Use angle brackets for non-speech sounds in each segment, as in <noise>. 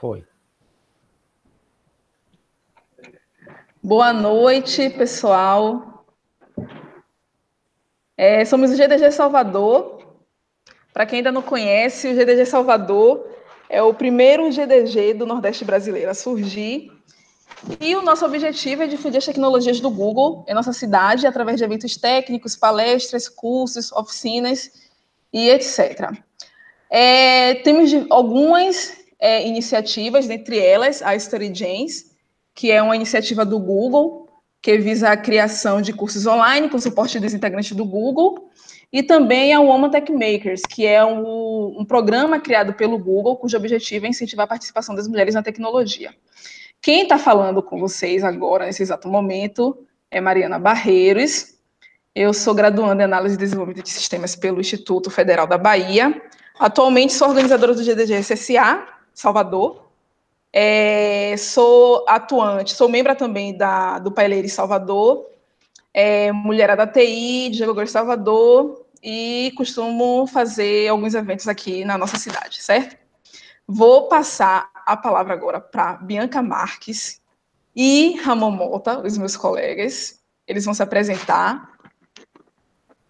Foi. Boa noite, pessoal. É, somos o GDG Salvador. Para quem ainda não conhece, o GDG Salvador é o primeiro GDG do Nordeste brasileiro a surgir. E o nosso objetivo é difundir as tecnologias do Google em nossa cidade através de eventos técnicos, palestras, cursos, oficinas e etc. É, temos algumas é, iniciativas, dentre elas a James, que é uma iniciativa do Google, que visa a criação de cursos online com suporte dos integrantes do Google, e também a Woman Tech Makers, que é um, um programa criado pelo Google, cujo objetivo é incentivar a participação das mulheres na tecnologia. Quem está falando com vocês agora, nesse exato momento, é Mariana Barreiros. Eu sou graduanda em Análise e Desenvolvimento de Sistemas pelo Instituto Federal da Bahia. Atualmente sou organizadora do GDG SSA, Salvador, é, sou atuante, sou membro também da, do Paileire Salvador, é, Mulherada TI, Diego Salvador, e costumo fazer alguns eventos aqui na nossa cidade, certo? Vou passar a palavra agora para Bianca Marques e Ramon Mota, os meus colegas. Eles vão se apresentar.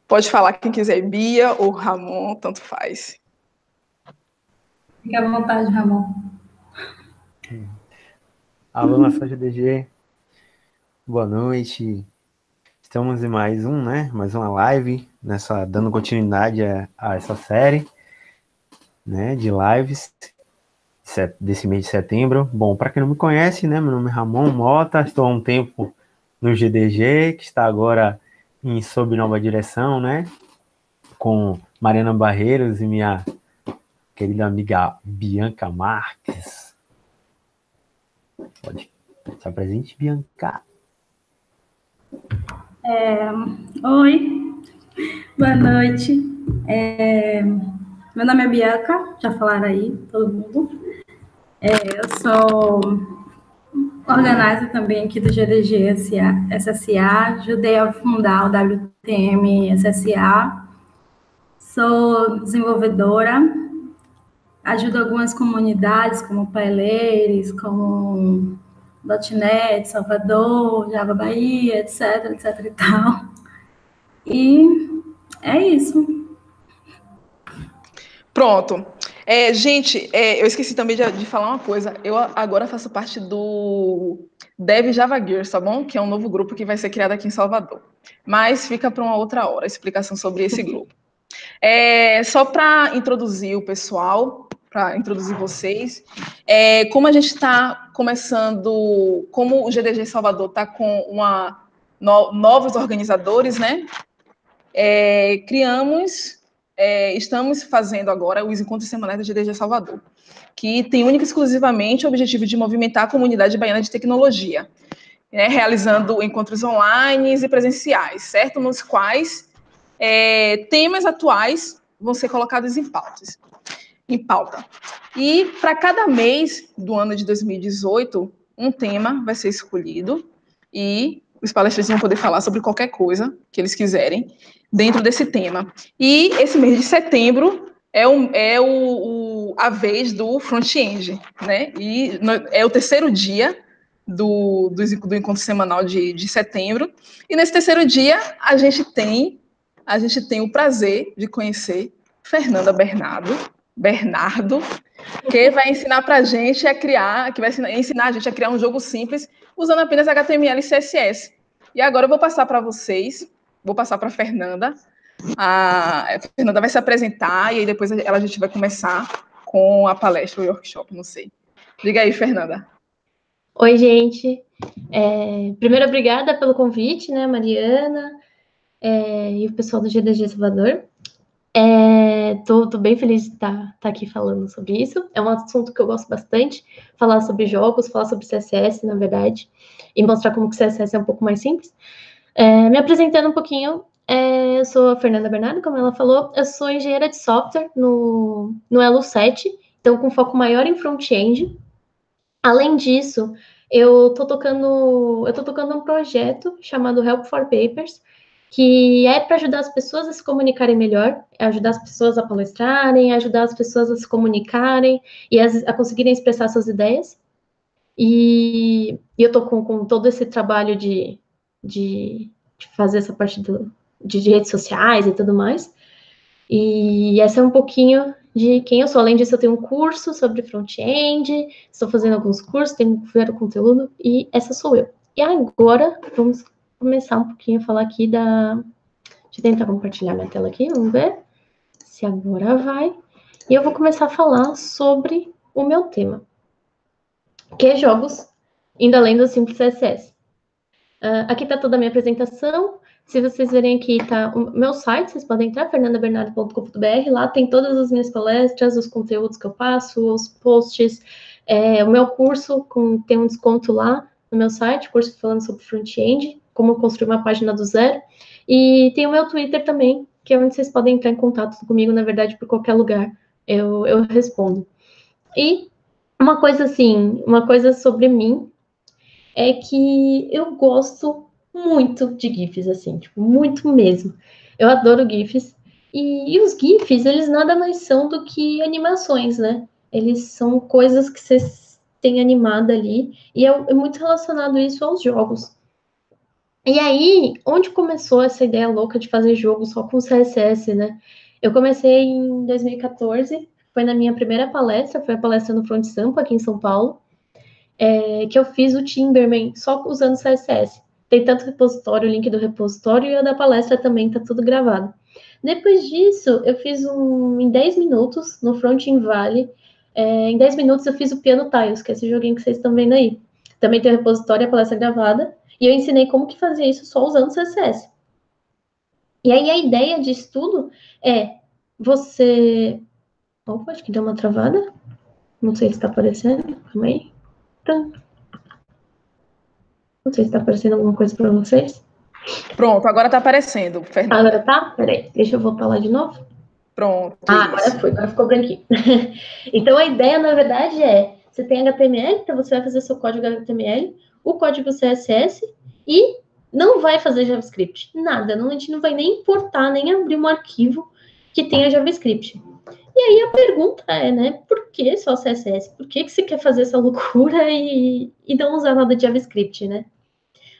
Pode falar quem quiser, Bia ou Ramon, tanto faz. Fique à vontade, Ramon. Alô, nação GDG. Boa noite. Estamos em mais um, né? Mais uma live, nessa, dando continuidade a, a essa série, né? De lives desse mês de setembro. Bom, para quem não me conhece, né? Meu nome é Ramon Mota, estou há um tempo no GDG, que está agora em sob nova direção, né? Com Mariana Barreiros e minha querida amiga Bianca Marques. Pode. Se apresente, Bianca. É, oi, boa noite. É, meu nome é Bianca, já falaram aí, todo mundo. É, eu sou organizer também aqui do GDG SSA, ajudei a fundar o WTM SSA, sou desenvolvedora, ajuda algumas comunidades, como Paileires, como .NET, Salvador, Java Bahia, etc, etc e tal. E é isso. Pronto. É, gente, é, eu esqueci também de, de, falar uma coisa. Eu agora faço parte do Dev Java Gears, tá bom? Que é um novo grupo que vai ser criado aqui em Salvador. Mas fica para uma outra hora a explicação sobre esse <laughs> grupo. É, só para introduzir o pessoal, para introduzir vocês. É, como a gente está começando, como o GDG Salvador está com uma, no, novos organizadores, né? É, criamos, é, estamos fazendo agora os encontros semanais do GDG Salvador, que tem única e exclusivamente o objetivo de movimentar a comunidade baiana de tecnologia, né, realizando encontros online e presenciais, certo? Nos quais é, temas atuais vão ser colocados em pautas em pauta. E para cada mês do ano de 2018, um tema vai ser escolhido e os palestrantes vão poder falar sobre qualquer coisa que eles quiserem dentro desse tema. E esse mês de setembro é, um, é o, o, a vez do front-end, né? E no, é o terceiro dia do, do, do encontro semanal de, de setembro. E nesse terceiro dia a gente tem a gente tem o prazer de conhecer Fernanda Bernardo, Bernardo, que vai ensinar para a gente a criar, que vai ensinar a gente a criar um jogo simples usando apenas HTML e CSS. E agora eu vou passar para vocês, vou passar para Fernanda. A Fernanda vai se apresentar e aí depois ela, a gente vai começar com a palestra, o workshop, não sei. Diga aí, Fernanda. Oi, gente. É, primeiro, obrigada pelo convite, né, Mariana é, e o pessoal do GDG Salvador. É, tô, tô, bem feliz de estar tá, tá aqui falando sobre isso. É um assunto que eu gosto bastante, falar sobre jogos, falar sobre CSS, na verdade, e mostrar como que CSS é um pouco mais simples. É, me apresentando um pouquinho, é, eu sou a Fernanda Bernardo, como ela falou, eu sou engenheira de software no, no Elo 7, então com foco maior em front-end. Além disso, eu tô tocando, eu tô tocando um projeto chamado Help for Papers, que é para ajudar as pessoas a se comunicarem melhor, é ajudar as pessoas a palestrarem, ajudar as pessoas a se comunicarem e a, a conseguirem expressar suas ideias. E, e eu estou com, com, todo esse trabalho de, de, de fazer essa parte do, de, de, redes sociais e tudo mais. E essa é um pouquinho de quem eu sou. Além disso, eu tenho um curso sobre front-end, estou fazendo alguns cursos, tenho vários conteúdo, e essa sou eu. E agora, vamos começar um pouquinho a falar aqui da... Deixa eu tentar compartilhar minha tela aqui, vamos ver se agora vai. E eu vou começar a falar sobre o meu tema, que é jogos, indo além do simples CSS. Uh, aqui está toda a minha apresentação. Se vocês verem aqui, tá o meu site, vocês podem entrar, fernandabernardo.com.br, lá tem todas as minhas palestras, os conteúdos que eu passo, os posts, é, o meu curso, com, tem um desconto lá no meu site, curso falando sobre front-end, como construir uma página do zero, e tem o meu Twitter também, que é onde vocês podem entrar em contato comigo, na verdade, por qualquer lugar, eu, eu respondo. E uma coisa assim, uma coisa sobre mim, é que eu gosto muito de GIFs, assim, tipo, muito mesmo. Eu adoro GIFs. E, e, os GIFs, eles nada mais são do que animações, né? Eles são coisas que vocês têm animada ali, e é, é muito relacionado isso aos jogos. E aí, onde começou essa ideia louca de fazer jogo só com CSS, né? Eu comecei em 2014, foi na minha primeira palestra, foi a palestra no Front Sampa, aqui em São Paulo, é, que eu fiz o Timberman só usando CSS. Tem tanto repositório, o link do repositório e a da palestra também, tá tudo gravado. Depois disso, eu fiz um em 10 minutos no Front in Valley. É, em 10 minutos eu fiz o Piano Tiles, que é esse joguinho que vocês estão vendo aí. Também tem o repositório e a palestra gravada. E eu ensinei como que fazia isso só usando CSS. E aí a ideia disso tudo é você. Opa, acho que deu uma travada. Não sei se está aparecendo. Calma aí. Não sei se está aparecendo alguma coisa para vocês. Pronto, agora está aparecendo, Fernanda. Agora tá? Peraí, deixa eu voltar lá de novo. Pronto. Ah, agora foi, agora ficou branquinho. <laughs> então a ideia, na verdade, é: você tem HTML, então você vai fazer seu código HTML, o código CSS e não vai fazer JavaScript. Nada, não, a gente não vai nem importar, nem abrir um arquivo que tenha JavaScript. E aí a pergunta é, né, por que só CSS? Por que, que você quer fazer essa loucura e, e não usar nada de JavaScript, né?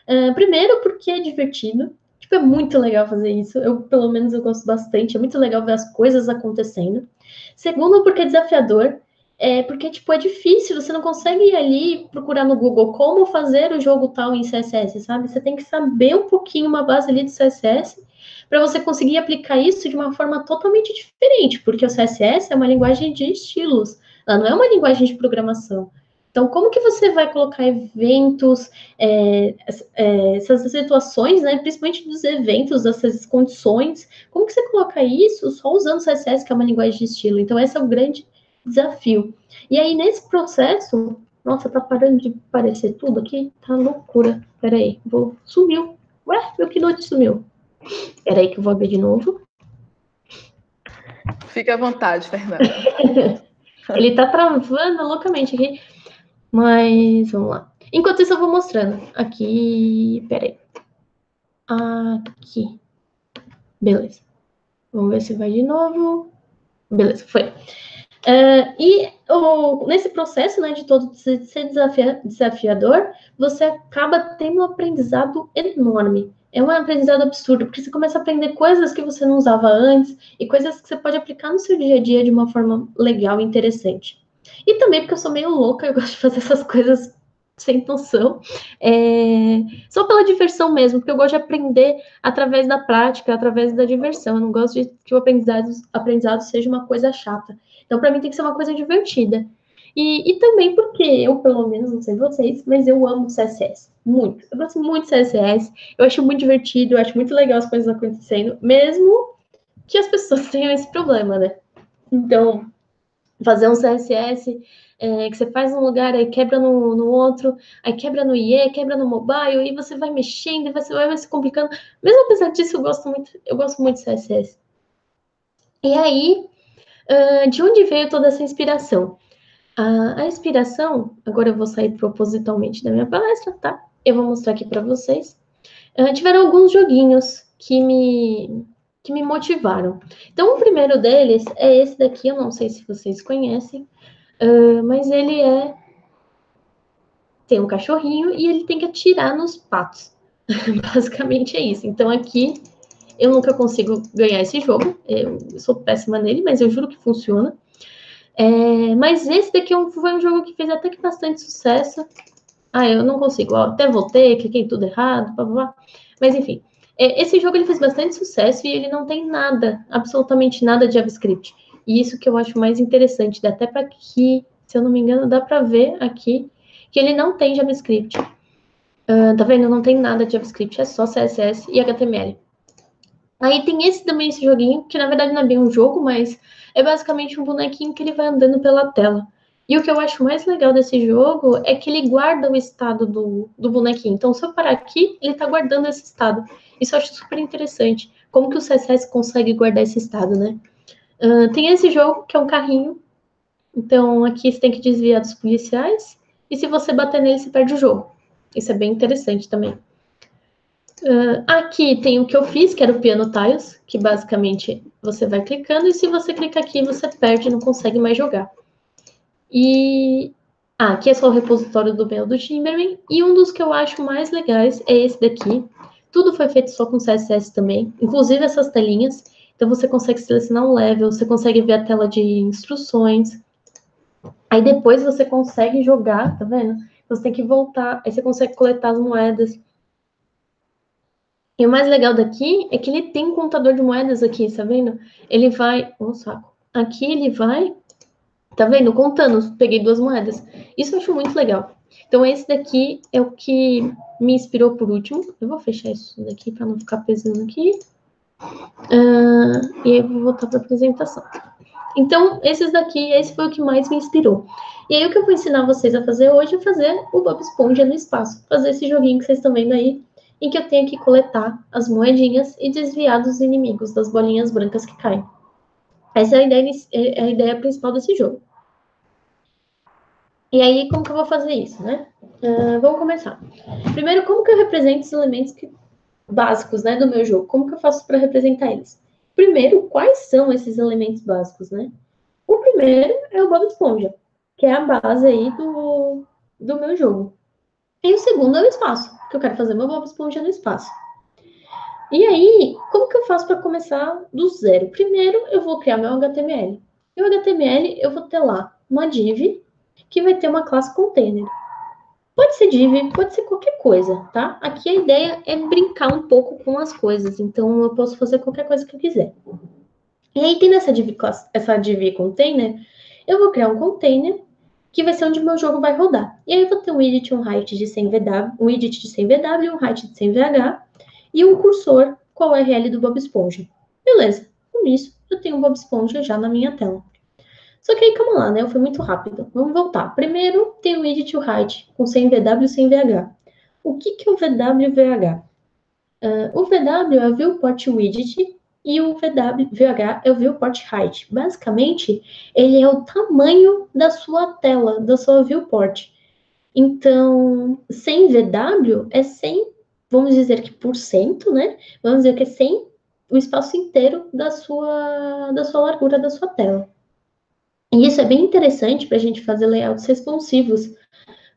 Uh, primeiro, porque é divertido. Tipo, é muito legal fazer isso. Eu, pelo menos, eu gosto bastante. É muito legal ver as coisas acontecendo. Segundo, porque é desafiador. É porque, tipo, é difícil. Você não consegue ir ali procurar no Google como fazer o jogo tal em CSS, sabe? Você tem que saber um pouquinho uma base ali de CSS para você conseguir aplicar isso de uma forma totalmente diferente, porque o CSS é uma linguagem de estilos, ela não é uma linguagem de programação. Então, como que você vai colocar eventos, é, é, essas situações, né, principalmente dos eventos, dessas condições, como que você coloca isso só usando CSS, que é uma linguagem de estilo? Então, esse é o grande desafio. E aí, nesse processo, nossa, tá parando de aparecer tudo aqui? Tá loucura. Peraí, vou... Sumiu. Ué, meu Keynote sumiu. Peraí que eu vou abrir de novo. Fique à vontade, Fernanda. <laughs> Ele tá travando loucamente aqui. Mas vamos lá. Enquanto isso, eu vou mostrando. Aqui. Peraí. Aqui. Beleza. Vamos ver se vai de novo. Beleza, foi. Uh, e o, nesse processo né, de todo ser desafia, desafiador, você acaba tendo um aprendizado enorme é um aprendizado absurdo, porque você começa a aprender coisas que você não usava antes e coisas que você pode aplicar no seu dia a dia de uma forma legal e interessante. E também porque eu sou meio louca, eu <laughs> gosto de fazer essas coisas sem noção, é... só pela diversão mesmo, porque eu gosto de aprender através da prática, através da diversão. Eu não gosto de que o aprendizado, aprendizado seja uma coisa chata. Então, para mim, tem que ser uma coisa divertida. E, e também porque eu, pelo menos, não sei vocês, mas eu amo CSS. Muito. Eu gosto muito de CSS. Eu acho muito divertido, eu acho muito legal as coisas acontecendo, mesmo que as pessoas <laughs> tenham esse problema, né? Então, fazer um CSS é, que você faz num lugar, aí quebra no, no outro, aí quebra no IE, quebra no mobile, e você vai mexendo, e você vai, vai se complicando. Mesmo apesar disso, eu gosto muito, eu gosto muito de CSS. E aí, uh, de onde veio toda essa inspiração? A, inspiração, agora eu vou sair propositalmente da minha palestra, tá? Eu vou mostrar aqui para vocês. Uh, tiveram alguns joguinhos que me, que me motivaram. Então, o primeiro deles é esse daqui, eu não sei se vocês conhecem, uh, mas ele é. Tem um cachorrinho e ele tem que atirar nos patos. <laughs> Basicamente é isso. Então, aqui eu nunca consigo ganhar esse jogo, eu sou péssima nele, mas eu juro que funciona. É, mas esse daqui é foi um jogo que fez até que bastante sucesso. Ah, eu não consigo, ó, até voltei, cliquei tudo errado, blá, blá, blá. Mas enfim, é, esse jogo ele fez bastante sucesso e ele não tem nada, absolutamente nada de JavaScript. E isso que eu acho mais interessante, dá até para que, se eu não me engano, dá para ver aqui que ele não tem JavaScript. Uh, tá vendo? Não tem nada de JavaScript, é só CSS e HTML. Aí tem esse também, esse joguinho, que na verdade não é bem um jogo, mas é basicamente um bonequinho que ele vai andando pela tela. E o que eu acho mais legal desse jogo é que ele guarda o estado do, do bonequinho. Então, se eu parar aqui, ele está guardando esse estado. Isso eu acho super interessante. Como que o CSS consegue guardar esse estado, né? Uh, tem esse jogo, que é um carrinho. Então, aqui você tem que desviar dos policiais. E se você bater nele, você perde o jogo. Isso é bem interessante também. Uh, aqui tem o que eu fiz, que era o Piano Tiles, que basicamente você vai clicando e se você clica aqui, você perde e não consegue mais jogar. E ah, aqui é só o repositório do mail do Timberman. E um dos que eu acho mais legais é esse daqui. Tudo foi feito só com CSS também, inclusive essas telinhas. Então você consegue selecionar um level, você consegue ver a tela de instruções. Aí depois você consegue jogar, tá vendo? Você tem que voltar, aí você consegue coletar as moedas. E o mais legal daqui é que ele tem um contador de moedas aqui, tá vendo? Ele vai. Oh, saco. Aqui ele vai. Tá vendo? Contando. Peguei duas moedas. Isso eu acho muito legal. Então, esse daqui é o que me inspirou por último. Eu vou fechar isso daqui para não ficar pesando aqui. Uh, e aí, vou voltar para a apresentação. Então, esses daqui, esse foi o que mais me inspirou. E aí, o que eu vou ensinar vocês a fazer hoje é fazer o Bob Esponja no espaço. Fazer esse joguinho que vocês estão vendo aí, em que eu tenho que coletar as moedinhas e desviar dos inimigos, das bolinhas brancas que caem. Essa é a ideia, é a ideia principal desse jogo. E aí, como que eu vou fazer isso, né? Uh, vamos começar. Primeiro, como que eu represento os elementos que, básicos, né, do meu jogo? Como que eu faço para representar eles? Primeiro, quais são esses elementos básicos, né? O primeiro é o Bob Esponja, que é a base aí do, do meu jogo. E o segundo é o espaço, que eu quero fazer meu Bob Esponja no espaço. E aí, como que eu faço para começar do zero? Primeiro, eu vou criar meu HTML. E o HTML, eu vou ter lá uma div que vai ter uma classe container. Pode ser div, pode ser qualquer coisa, tá? Aqui a ideia é brincar um pouco com as coisas, então eu posso fazer qualquer coisa que eu quiser. E aí, tendo essa div, essa div container, eu vou criar um container que vai ser onde meu jogo vai rodar. E aí eu vou ter um edit, um height de 100 VW, um edit de 100 VW, um height de 100 VH e um cursor com a URL do Bob Esponja. Beleza, com isso eu tenho o Bob Esponja já na minha tela. Só que aí, calma lá, né? Eu fui muito rápido. Vamos voltar. Primeiro tem o edit o height com 100 VW e 100 VH. O que, que é o VW VH? Uh, o VW é o viewport widget e o VW, VH é o viewport height. Basicamente, ele é o tamanho da sua tela, da sua viewport. Então, 100 VW é 100, vamos dizer que por cento, né? Vamos dizer que é 100 o espaço inteiro da sua, da sua largura da sua tela. E isso é bem interessante para a gente fazer layouts responsivos,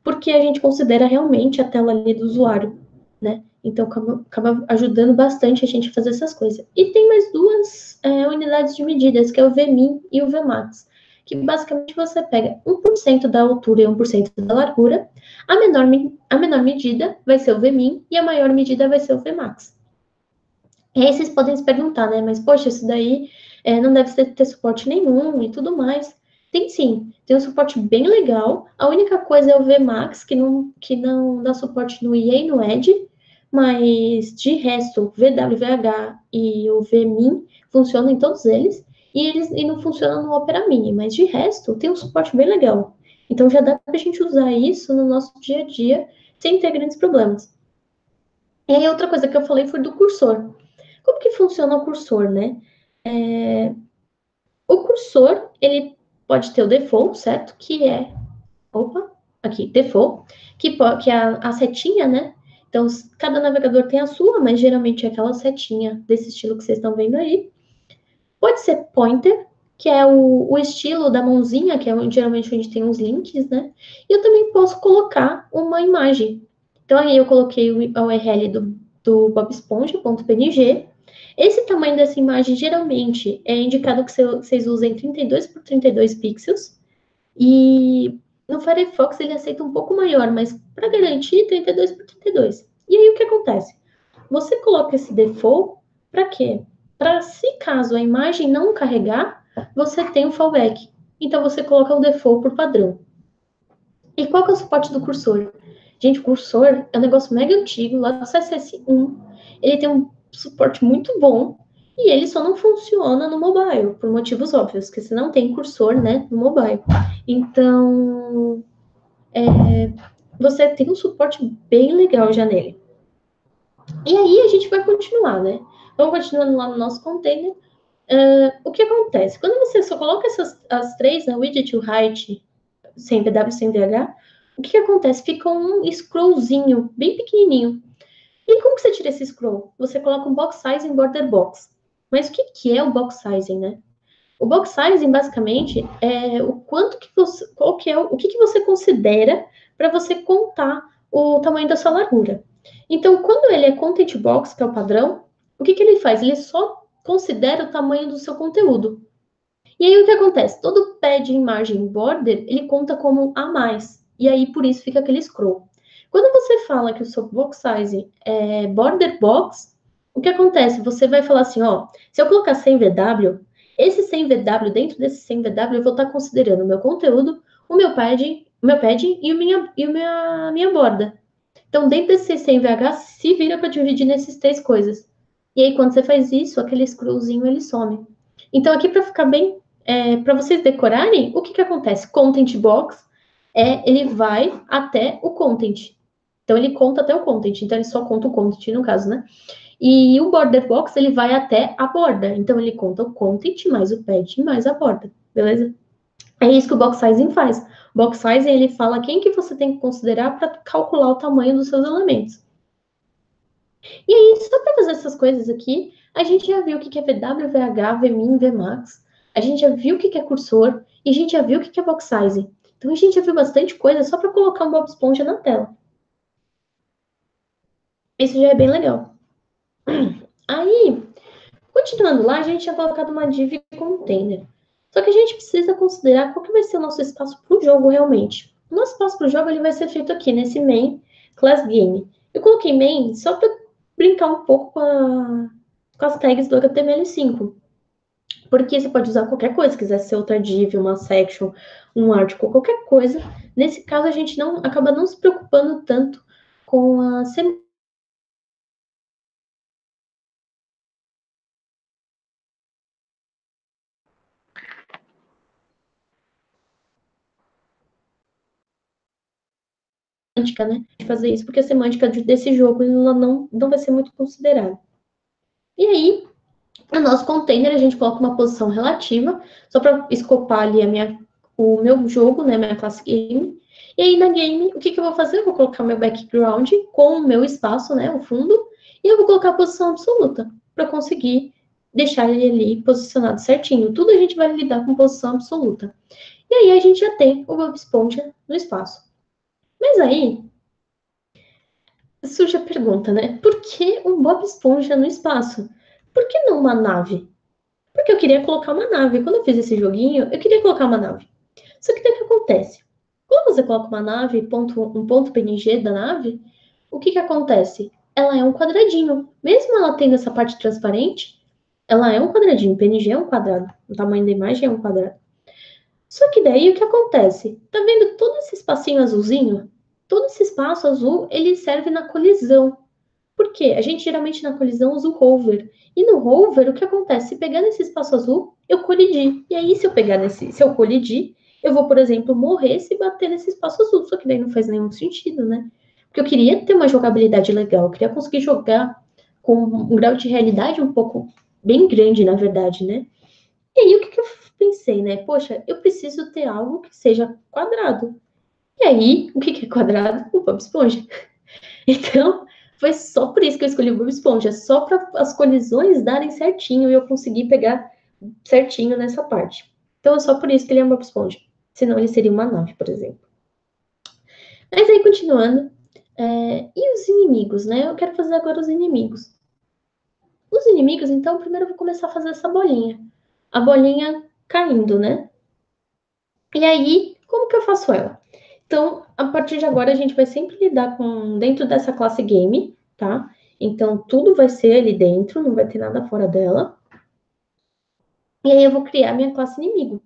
porque a gente considera realmente a tela ali do usuário, né? Então, acaba, acaba, ajudando bastante a gente a fazer essas coisas. E tem mais duas é, unidades de medidas, que é o Vmin e o Vmax, que basicamente você pega 1% da altura e 1% da largura, a menor, a menor medida vai ser o Vmin e a maior medida vai ser o Vmax. E aí vocês podem se perguntar, né, mas poxa, isso daí é, não deve ter, ter suporte nenhum e tudo mais. Tem sim, tem um suporte bem legal. A única coisa é o Vmax, que não, que não dá suporte no EA e no Edge, mas de resto, o VWVH e o VMIN funcionam em todos eles, e eles e não funcionam no Opera Mini, mas de resto tem um suporte bem legal. Então já dá para a gente usar isso no nosso dia a dia sem ter grandes problemas. E aí outra coisa que eu falei foi do cursor. Como que funciona o cursor, né? É... O cursor, ele pode ter o default, certo? Que é, opa, aqui, default, que, que é a, a setinha, né? Então, cada navegador tem a sua, mas geralmente é aquela setinha desse estilo que vocês estão vendo aí. Pode ser pointer, que é o, o estilo da mãozinha, que é onde, geralmente onde tem os links, né? E eu também posso colocar uma imagem. Então, aí eu coloquei a URL do, do bobesponja.png. Esse tamanho dessa imagem, geralmente, é indicado que vocês usem 32 por 32 pixels. E no Firefox ele aceita um pouco maior, mas para garantir, 32 por 32. E aí o que acontece? Você coloca esse default para quê? Para se caso a imagem não carregar, você tem o fallback. Então você coloca o default por padrão. E qual que é o suporte do cursor? Gente, o cursor é um negócio mega antigo, lá do CSS1. Ele tem um suporte muito bom e ele só não funciona no mobile, por motivos óbvios, que você não tem cursor, né, no mobile. Então, é, você tem um suporte bem legal já nele. E aí a gente vai continuar, né? Vamos continuando lá no nosso container. Uh, o que acontece? Quando você só coloca essas as três, né, widget, o height, sem PW, sem DH, o que, que acontece? Fica um scrollzinho bem pequenininho. E como que você tira esse scroll? Você coloca um box size em border box. Mas o que, que é o box sizing, né? O box sizing, basicamente, é o quanto que você, qual que é, o que, que você considera para você contar o tamanho da sua largura. Então, quando ele é content box, que é o padrão, o que, que ele faz? Ele só considera o tamanho do seu conteúdo. E aí o que acontece? Todo pad em margem border, ele conta como a mais. E aí por isso fica aquele scroll. Quando você fala que o seu box size é border box, o que acontece? Você vai falar assim, ó, se eu colocar 100 VW, esse 100 VW, dentro desse 100 VW, eu vou estar considerando o meu conteúdo, o meu pad, o meu pad e, o minha, e a minha, minha borda. Então, dentro desse 100 VH, se vira para dividir nessas três coisas. E aí, quando você faz isso, aquele scrollzinho, ele some. Então, aqui, para ficar bem, é, para vocês decorarem, o que que acontece? Content box, é, ele vai até o content. Então, ele conta até o content. Então, ele só conta o content, no caso, né? E o border box, ele vai até a borda. Então, ele conta o content mais o pad mais a borda, beleza? É isso que o box sizing faz. O box sizing, ele fala quem que você tem que considerar para calcular o tamanho dos seus elementos. E aí, só para fazer essas coisas aqui, a gente já viu o que é VW, VH, Vmin, Vmax. A gente já viu o que é cursor. E a gente já viu o que é box sizing. Então, a gente já viu bastante coisa só para colocar um Bob Esponja na tela. Isso já é bem legal. Aí, continuando lá, a gente tinha colocado uma div container. Só que a gente precisa considerar qual que vai ser o nosso espaço para o jogo realmente. O nosso espaço para o jogo ele vai ser feito aqui, nesse main class game. Eu coloquei main só para brincar um pouco com, a, com, as tags do HTML5. Porque você pode usar qualquer coisa, se quiser ser outra div, uma section, um article, qualquer coisa. Nesse caso, a gente não acaba não se preocupando tanto com a né? De fazer isso, porque a semântica desse jogo ela não, não vai ser muito considerada. E aí, no nosso container, a gente coloca uma posição relativa, só para escopar ali a minha, o meu jogo, né? Minha classe game. E aí, na game, o que, que eu vou fazer? Eu vou colocar meu background com o meu espaço, né? O fundo, e eu vou colocar a posição absoluta, para conseguir deixar ele ali posicionado certinho. Tudo a gente vai lidar com posição absoluta. E aí a gente já tem o Bob Esponja no espaço. Mas aí surge a pergunta, né? Por que um Bob Esponja no espaço? Por que não uma nave? Porque eu queria colocar uma nave. Quando eu fiz esse joguinho, eu queria colocar uma nave. Só que daí o que acontece? Quando você coloca uma nave, ponto, um ponto PNG da nave, o que, que acontece? Ela é um quadradinho. Mesmo ela tendo essa parte transparente, ela é um quadradinho. PNG é um quadrado. O tamanho da imagem é um quadrado. Só que daí o que acontece? Tá vendo todo esse espacinho azulzinho? Todo esse espaço azul, ele serve na colisão. Por quê? A gente geralmente na colisão usa o hover. E no hover, o que acontece? Se pegar nesse espaço azul, eu colidi. E aí, se eu pegar nesse, se eu colidir, eu vou, por exemplo, morrer se bater nesse espaço azul. Só que daí não faz nenhum sentido, né? Porque eu queria ter uma jogabilidade legal, eu queria conseguir jogar com um grau de realidade um pouco bem grande, na verdade, né? E aí, o que, que eu pensei, né? Poxa, eu preciso ter algo que seja quadrado. E aí, o que é quadrado? O Bob Esponja. <laughs> Então, foi só por isso que eu escolhi o Bob Esponja, só para as colisões darem certinho e eu conseguir pegar certinho nessa parte. Então é só por isso que ele é um Bob Esponja. Senão ele seria uma nave, por exemplo. Mas aí, continuando. É, e os inimigos, né? Eu quero fazer agora os inimigos. Os inimigos, então, primeiro eu vou começar a fazer essa bolinha. A bolinha caindo, né? E aí, como que eu faço ela? Então, a partir de agora, a gente vai sempre lidar com dentro dessa classe game, tá? Então, tudo vai ser ali dentro, não vai ter nada fora dela. E aí, eu vou criar minha classe inimigo.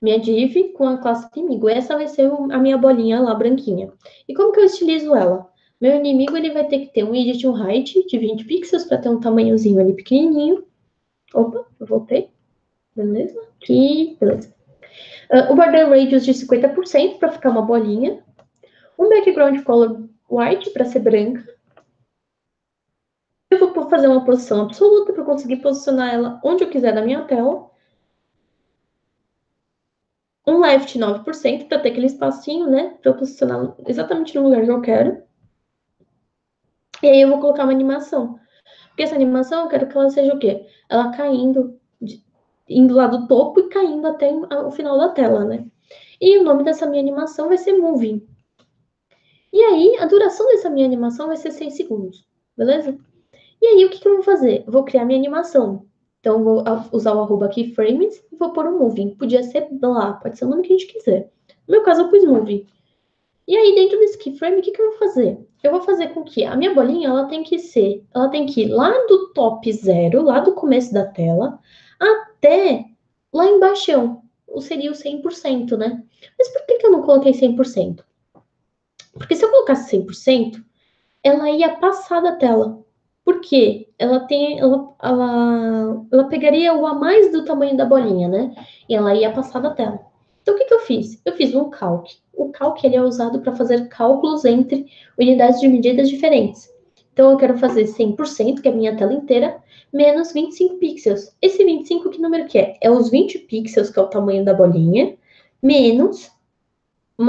Minha div com a classe inimigo. Essa vai ser a minha bolinha lá, branquinha. E como que eu estilizo ela? Meu inimigo, ele vai ter que ter um edit, um height de 20 pixels para ter um tamanhozinho ali pequenininho. Opa, eu voltei. Beleza? Aqui, beleza. Uh, o border radius de 50% para ficar uma bolinha. Um background color white para ser branca. Eu vou fazer uma posição absoluta para conseguir posicionar ela onde eu quiser na minha tela. Um left 9% para ter aquele espacinho, né? Para eu posicionar exatamente no lugar que eu quero. E aí eu vou colocar uma animação. Porque essa animação eu quero que ela seja o quê? Ela caindo indo lá do topo e caindo até o final da tela, né? E o nome dessa minha animação vai ser Moving. E aí, a duração dessa minha animação vai ser 6 segundos, beleza? E aí, o que, que eu vou fazer? Vou criar minha animação. Então, vou usar o arroba aqui, frames, e vou pôr um moving. Podia ser lá, pode ser o nome que a gente quiser. No meu caso, eu pus moving. E aí, dentro desse keyframe, o que, que eu vou fazer? Eu vou fazer com que a minha bolinha, ela tem que ser, ela tem que ir lá do top zero, lá do começo da tela, até lá embaixo, seria o 100%, né? Mas por que, que eu não coloquei 100%? Porque se eu colocasse 100%, ela ia passar da tela. Porque ela tem, ela, ela, ela pegaria o a mais do tamanho da bolinha, né? E ela ia passar da tela. Então, o que, que eu fiz? Eu fiz um calc. O calc ele é usado para fazer cálculos entre unidades de medidas diferentes. Então, eu quero fazer 100%, que é a minha tela inteira, menos 25 pixels. Esse 25, que número que é? É os 20 pixels, que é o tamanho da bolinha, menos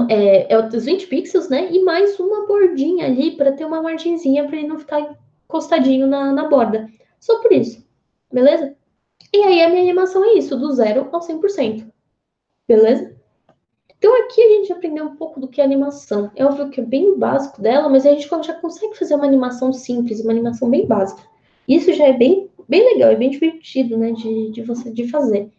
é, é os 20 pixels, né? E mais uma bordinha ali para ter uma margenzinha para ele não ficar encostadinho na, na borda. Só por isso, beleza? E aí a minha animação é isso, do zero ao 100%. Beleza? Então aqui a gente aprendeu um pouco do que é animação. É óbvio que é bem básico dela, mas a gente já consegue fazer uma animação simples, uma animação bem básica. Isso já é bem, bem legal, é bem divertido, né, de, de você de fazer.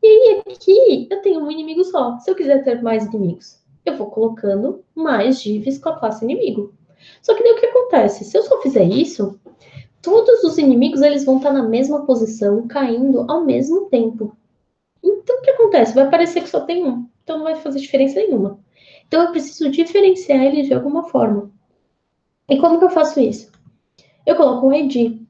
E aí aqui eu tenho um inimigo só. Se eu quiser ter mais inimigos, eu vou colocando mais divs com a classe inimigo. Só que daí o que acontece? Se eu só fizer isso, todos os inimigos eles vão estar na mesma posição, caindo ao mesmo tempo. Então o que acontece? Vai parecer que só tem um. Então não vai fazer diferença nenhuma. Então eu preciso diferenciar eles de alguma forma. E como que eu faço isso? Eu coloco um ID.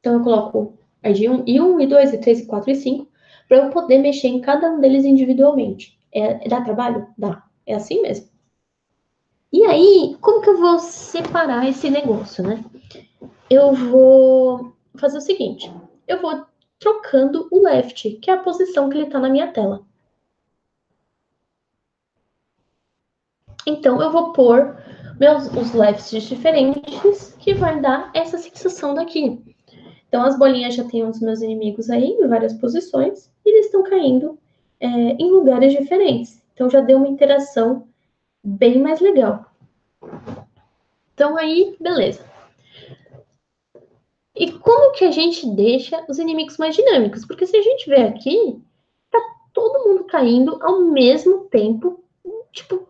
Então, eu coloco ID 1, e 1, e 2, e 3, e 4, e 5, para eu poder mexer em cada um deles individualmente. É, dá trabalho? Dá. É assim mesmo. E aí, como que eu vou separar esse negócio, né? Eu vou fazer o seguinte. Eu vou trocando o left, que é a posição que ele está na minha tela. Então, eu vou pôr meus, os lefts diferentes, que vai dar essa sensação daqui. Então, as bolinhas já têm os meus inimigos aí, em várias posições, e eles estão caindo é, em lugares diferentes. Então, já deu uma interação bem mais legal. Então, aí, beleza. E como que a gente deixa os inimigos mais dinâmicos? Porque se a gente ver aqui, tá todo mundo caindo ao mesmo tempo. Tipo,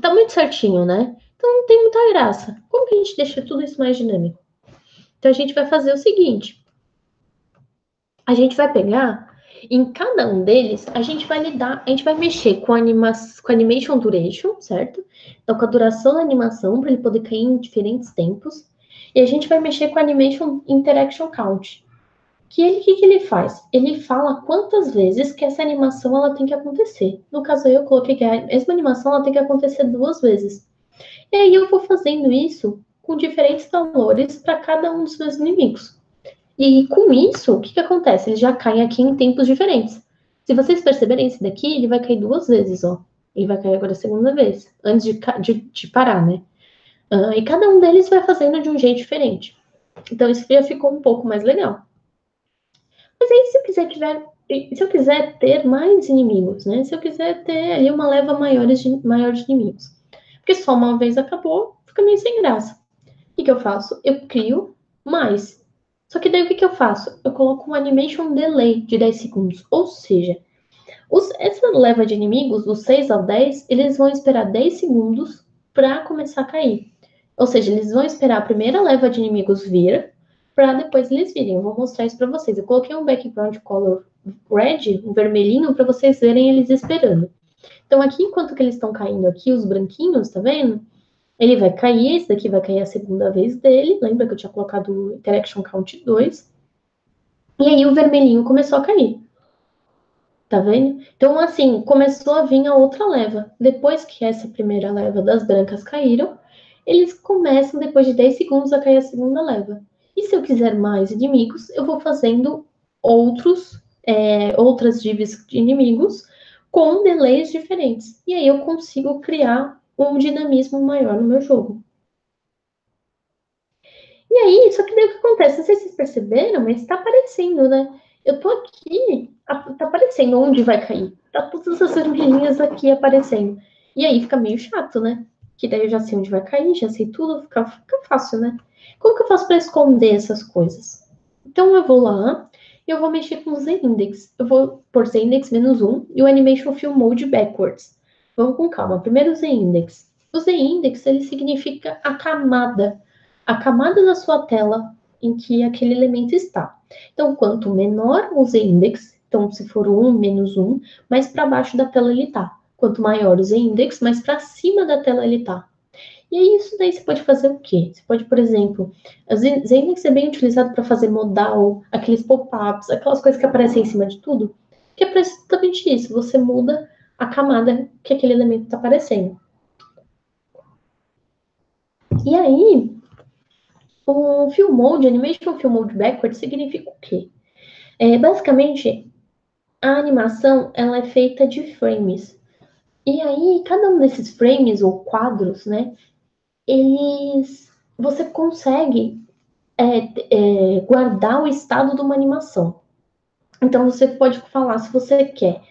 tá muito certinho, né? Então não tem muita graça. Como que a gente deixa tudo isso mais dinâmico? Então a gente vai fazer o seguinte: a gente vai pegar em cada um deles, a gente vai lidar, a gente vai mexer com, anima com animation duration, certo? Então, com a duração da animação, para ele poder cair em diferentes tempos. E a gente vai mexer com animation interaction count. Que ele, que, que ele faz? Ele fala quantas vezes que essa animação ela tem que acontecer. No caso, eu coloquei que a mesma animação ela tem que acontecer duas vezes. E aí eu vou fazendo isso com diferentes valores para cada um dos meus inimigos. E com isso, o que, que acontece? Eles já caem aqui em tempos diferentes. Se vocês perceberem, esse daqui, ele vai cair duas vezes, ó. Ele vai cair agora a segunda vez, antes de, de, de parar, né? Uh, e cada um deles vai fazendo de um jeito diferente. Então isso já ficou um pouco mais legal. Mas aí, se eu quiser tiver, se eu quiser ter mais inimigos, né? Se eu quiser ter ali uma leva maior de, maior de inimigos. Porque só uma vez acabou, fica meio sem graça. O que, que eu faço? Eu crio mais. Só que daí o que, que eu faço? Eu coloco um animation delay de 10 segundos. Ou seja, os, essa leva de inimigos, dos 6 ao 10, eles vão esperar 10 segundos para começar a cair. Ou seja, eles vão esperar a primeira leva de inimigos vir, para depois eles virem. Eu vou mostrar isso para vocês. Eu coloquei um background color red, um vermelhinho, para vocês verem eles esperando. Então, aqui, enquanto que eles estão caindo aqui, os branquinhos, tá vendo? Ele vai cair, esse daqui vai cair a segunda vez dele. Lembra que eu tinha colocado o Interaction Count 2? E aí o vermelhinho começou a cair. Tá vendo? Então, assim, começou a vir a outra leva. Depois que essa primeira leva das brancas caíram, eles começam, depois de 10 segundos, a cair a segunda leva. E se eu quiser mais inimigos, eu vou fazendo outros, é, outras divs de inimigos com delays diferentes. E aí eu consigo criar um dinamismo maior no meu jogo. E aí, só que daí o que acontece? Não sei se vocês perceberam, mas está aparecendo, né? Eu tô aqui, tá aparecendo onde vai cair. Tá todas essas vermelhinhas aqui aparecendo. E aí fica meio chato, né? Que daí eu já sei onde vai cair, já sei tudo, fica, fica fácil, né? Como que eu faço para esconder essas coisas? Então eu vou lá e eu vou mexer com o Z-index. Eu vou por Z-index menos 1 e o animation fill mode backwards. Vamos com calma. Primeiro o Z-index. O Z-index ele significa a camada, a camada da sua tela em que aquele elemento está. Então, quanto menor o z-index, então se for 1, menos 1, mais para baixo da tela ele está. Quanto maior o z-index, mais para cima da tela ele está. E isso daí você pode fazer o quê? Você pode, por exemplo, o z-index é bem utilizado para fazer modal, aqueles pop-ups, aquelas coisas que aparecem em cima de tudo, que é precisamente isso, você muda a camada que aquele elemento está aparecendo. E aí, o Fill Mode, Animation Fill Mode Backward, significa o quê? É, basicamente, a animação ela é feita de frames. E aí, cada um desses frames ou quadros, né, eles você consegue é, é, guardar o estado de uma animação. Então, você pode falar se você quer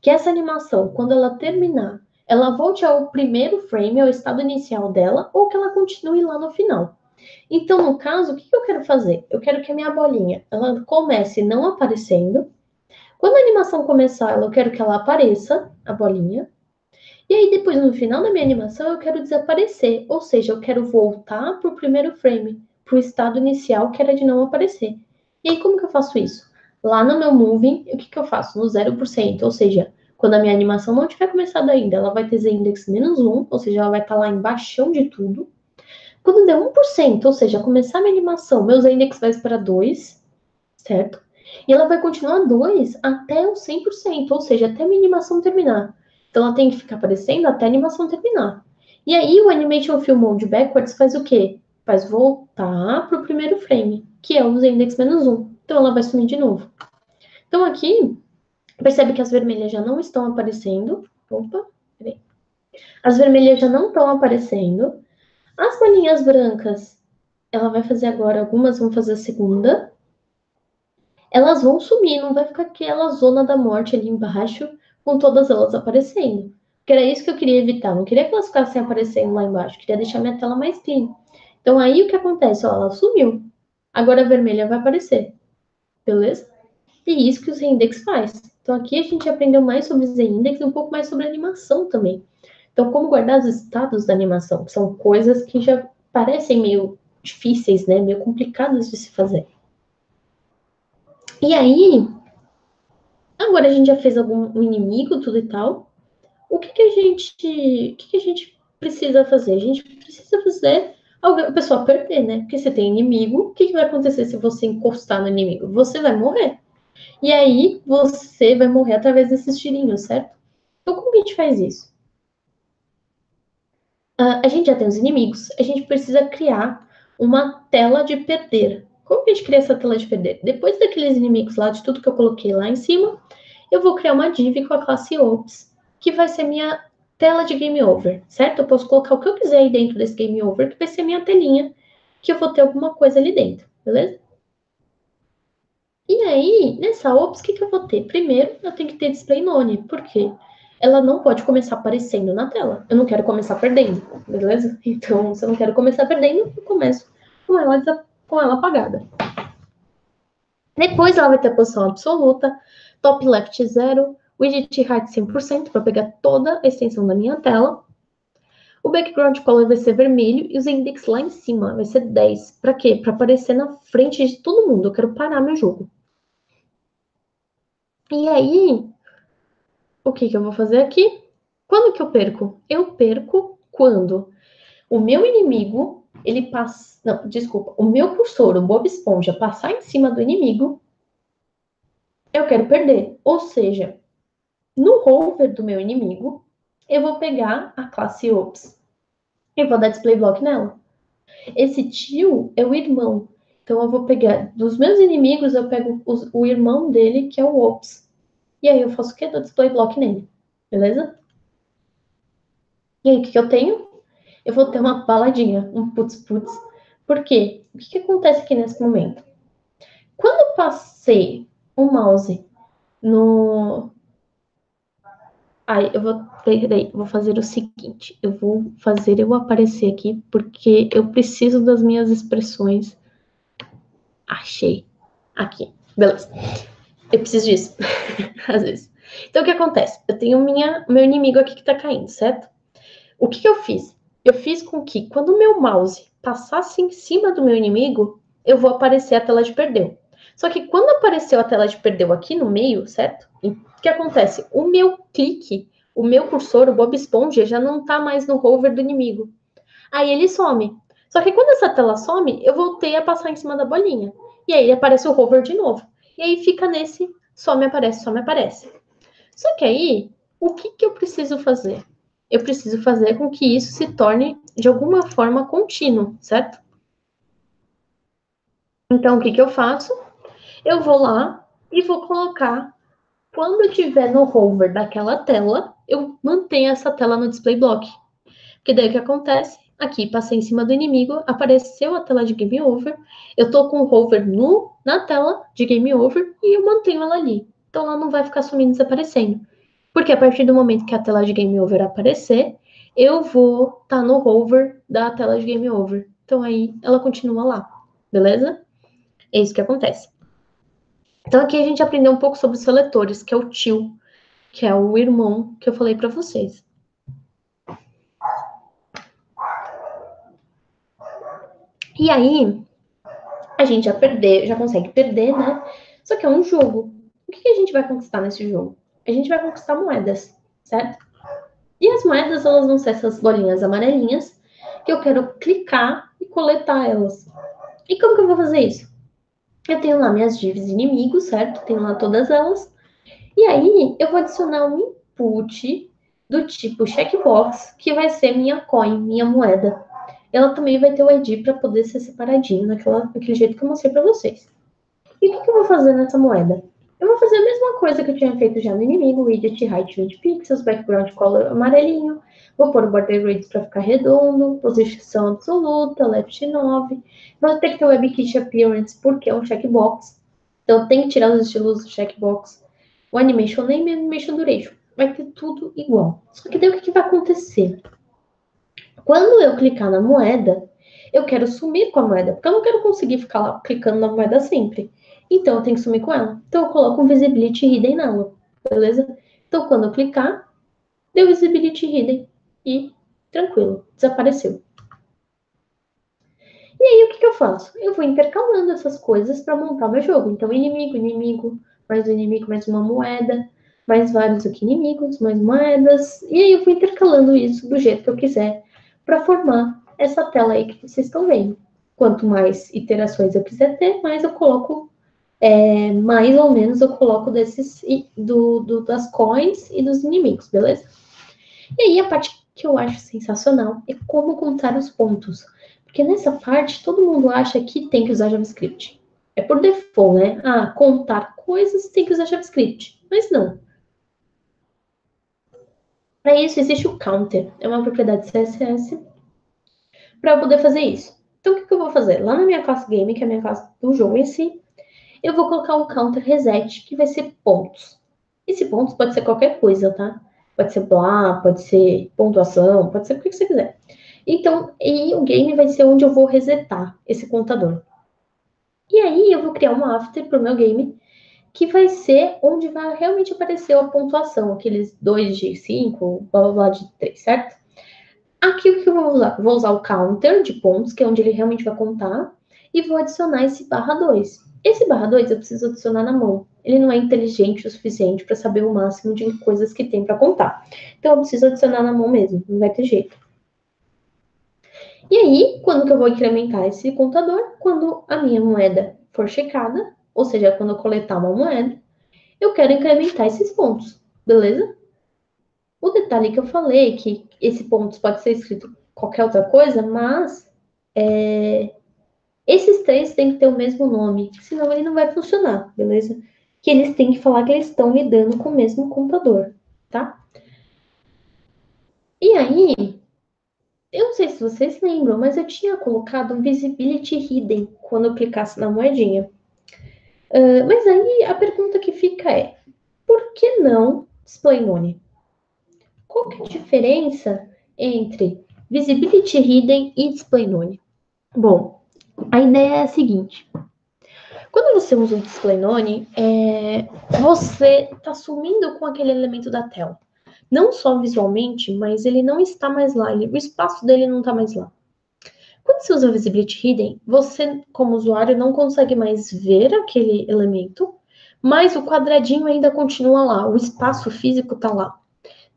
que essa animação, quando ela terminar, ela volte ao primeiro frame, ao estado inicial dela, ou que ela continue lá no final. Então, no caso, o que eu quero fazer? Eu quero que a minha bolinha ela comece não aparecendo. Quando a animação começar, eu quero que ela apareça, a bolinha. E aí, depois, no final da minha animação, eu quero desaparecer. Ou seja, eu quero voltar para o primeiro frame, para o estado inicial, que era de não aparecer. E aí, como que eu faço isso? Lá no meu Moving, o que, que eu faço? No 0%, ou seja, quando a minha animação não tiver começado ainda, ela vai ter z-index menos 1, ou seja, ela vai estar tá lá embaixo de tudo. Quando der 1%, ou seja, começar a minha animação, meu z-index vai para 2, certo? E ela vai continuar 2 até o 100%, ou seja, até a minha animação terminar. Então, ela tem que ficar aparecendo até a animação terminar. E aí, o Animation Fill Mode Backwards faz o quê? Faz voltar para o primeiro frame, que é o z-index menos 1. Então, ela vai sumir de novo. Então, aqui, percebe que as vermelhas já não estão aparecendo. Opa, peraí. As vermelhas já não estão aparecendo. As bolinhas brancas, ela vai fazer agora, algumas vão fazer a segunda. Elas vão sumir, não vai ficar aquela zona da morte ali embaixo, com todas elas aparecendo. Porque era isso que eu queria evitar, não queria que elas ficassem aparecendo lá embaixo, queria deixar minha tela mais clean. Então aí o que acontece? Ó, ela sumiu. Agora a vermelha vai aparecer. Beleza? E isso que o Z-Index faz. Então aqui a gente aprendeu mais sobre Z-Index e um pouco mais sobre animação também. Então, como guardar os estados da animação? São coisas que já parecem meio difíceis, né? Meio complicadas de se fazer. E aí, agora a gente já fez algum inimigo, tudo e tal. O que, que a gente, o que, que a gente precisa fazer? A gente precisa fazer a pessoa perder, né? Porque você tem inimigo, o que, que vai acontecer se você encostar no inimigo? Você vai morrer. E aí você vai morrer através desses tirinhos, certo? Então, como a gente faz isso? Uh, a gente já tem os inimigos, a gente precisa criar uma tela de perder. Como que a gente cria essa tela de perder? Depois daqueles inimigos lá, de tudo que eu coloquei lá em cima, eu vou criar uma div com a classe Ops, que vai ser minha tela de game over, certo? Eu posso colocar o que eu quiser aí dentro desse game over, que vai ser minha telinha, que eu vou ter alguma coisa ali dentro, beleza? E aí, nessa ops, o que, que eu vou ter? Primeiro, eu tenho que ter display none, por quê? Ela não pode começar aparecendo na tela. Eu não quero começar perdendo, beleza? <laughs> Então, se eu não quero começar perdendo, eu começo com ela, com ela apagada. Depois ela vai ter a posição absoluta, top left 0, widget height 100% para pegar toda a extensão da minha tela. O background color vai ser vermelho e os index lá em cima vai ser 10. Para quê? Para aparecer na frente de todo mundo. Eu quero parar meu jogo. E aí, o que, que eu vou fazer aqui? Quando que eu perco? Eu perco quando o meu inimigo, ele passa... Não, desculpa. O meu cursor, o Bob Esponja, passar em cima do inimigo, eu quero perder. Ou seja, no hover do meu inimigo, eu vou pegar a classe Ops e vou dar display block nela. Esse tio é o irmão. Então, eu vou pegar dos meus inimigos, eu pego os, o irmão dele, que é o Ops. E aí eu faço o quê? Dou display block nele. Beleza? E aí, o que, que eu tenho? Eu vou ter uma baladinha, um putz-putz. Por quê? O que, que acontece aqui nesse momento? Quando eu passei o mouse no, Aí eu vou, peraí, vou fazer o seguinte, eu vou fazer eu aparecer aqui, porque eu preciso das minhas expressões. Achei. Aqui, beleza. Eu preciso disso, <laughs> às vezes. Então, o que acontece? Eu tenho minha, meu inimigo aqui que tá caindo, certo? O que, que eu fiz? Eu fiz com que, quando o meu mouse passasse em cima do meu inimigo, eu vou aparecer a tela de perdeu. Só que quando apareceu a tela de perdeu aqui no meio, certo? o que acontece? O meu clique, o meu cursor, o Bob Esponja, já não está mais no hover do inimigo. Aí ele some. Só que quando essa tela some, eu voltei a passar em cima da bolinha. E aí aparece o hover de novo. E aí fica nesse some, aparece, some, aparece. Só que aí, o que, que eu preciso fazer? Eu preciso fazer com que isso se torne de alguma forma contínuo, certo? Então, o que, que eu faço? Eu vou lá e vou colocar quando eu estiver no hover daquela tela, eu mantenho essa tela no display block. Porque daí o que acontece? Aqui, passei em cima do inimigo, apareceu a tela de game over, eu tô com o hover no, na tela de game over e eu mantenho ela ali. Então ela não vai ficar sumindo, desaparecendo. Porque a partir do momento que a tela de game over aparecer, eu vou estar tá no hover da tela de game over. Então aí ela continua lá, beleza? É isso que acontece. Então aqui a gente aprendeu um pouco sobre os seletores, que é o tio, que é o irmão que eu falei para vocês. E aí, a gente já perder, já consegue perder, né? Só que é um jogo. O que, que a gente vai conquistar nesse jogo? A gente vai conquistar moedas, certo? E as moedas, elas vão ser essas bolinhas amarelinhas que eu quero clicar e coletar elas. E como que eu vou fazer isso? Eu tenho lá minhas divs inimigos, certo? Tenho lá todas elas. E aí, eu vou adicionar um input do tipo checkbox, que vai ser minha coin, minha moeda. Ela também vai ter o ID para poder ser separadinho, naquela, daquele jeito que eu mostrei para vocês. E o que, que eu vou fazer nessa moeda? Eu vou fazer a mesma coisa que eu tinha feito já no inimigo, widget height 20 pixels, background color amarelinho, vou pôr o border radius para ficar redondo, posição absoluta, left 9, vou ter que ter WebKit appearance porque é um checkbox, então tem que tirar os estilos do checkbox, o animation name e animation duration, vai ter tudo igual. Só que daí o que, que vai acontecer? Quando eu clicar na moeda, eu quero sumir com a moeda, porque eu não quero conseguir ficar lá clicando na moeda sempre. Então, eu tenho que sumir com ela. Então, eu coloco um Visibility Hidden nela, beleza? Então, quando eu clicar, deu Visibility Hidden e tranquilo, desapareceu. E aí, o que, que eu faço? Eu vou intercalando essas coisas para montar meu jogo. Então, inimigo, inimigo, mais um inimigo, mais uma moeda, mais vários aqui inimigos, mais moedas. E aí, eu vou intercalando isso do jeito que eu quiser para formar essa tela aí que vocês estão vendo. Quanto mais iterações eu quiser ter, mais eu coloco é, mais ou menos eu coloco desses do, do, das coins e dos inimigos, beleza? E aí a parte que eu acho sensacional é como contar os pontos. Porque nessa parte todo mundo acha que tem que usar JavaScript. É por default, né? Ah, contar coisas tem que usar JavaScript. Mas não. Para isso, existe o counter, é uma propriedade CSS, para poder fazer isso. Então, o que, que, eu vou fazer? Lá na minha classe game, que é a minha classe do jogo em si, eu vou colocar um counter reset, que vai ser pontos. Esse pontos pode ser qualquer coisa, tá? Pode ser blá, pode ser pontuação, pode ser o que você quiser. Então, e o game vai ser onde eu vou resetar esse contador. E aí, eu vou criar um after para o meu game, que vai ser onde vai realmente aparecer a pontuação, aqueles 2 de 5, blá blá blá de 3, certo? Aqui o que eu vou usar? Vou usar o counter de pontos, que é onde ele realmente vai contar, e vou adicionar esse barra 2. Esse barra 2 eu preciso adicionar na mão. Ele não é inteligente o suficiente para saber o máximo de coisas que tem para contar. Então eu preciso adicionar na mão mesmo, não vai ter jeito. E aí, quando que eu vou incrementar esse contador? Quando a minha moeda for checada, ou seja, quando eu coletar uma moeda, eu quero incrementar esses pontos, beleza? O detalhe que eu falei, que esse pontos pode ser escrito qualquer outra coisa, mas é, esses três têm que ter o mesmo nome, senão ele não vai funcionar, beleza? Que eles têm que falar que eles estão lidando com o mesmo computador, tá? E aí, eu não sei se vocês lembram, mas eu tinha colocado um visibility hidden quando eu clicasse na moedinha. Uh, mas aí a pergunta que fica é: por que não display none? Qual que é a diferença entre visibility hidden e display none? Bom, a ideia é a seguinte: quando você usa o display none, é, você está sumindo com aquele elemento da tela. Não só visualmente, mas ele não está mais lá, ele, o espaço dele não está mais lá. Quando você usa o Visibility Hidden, você, como usuário, não consegue mais ver aquele elemento, mas o quadradinho ainda continua lá, o espaço físico está lá.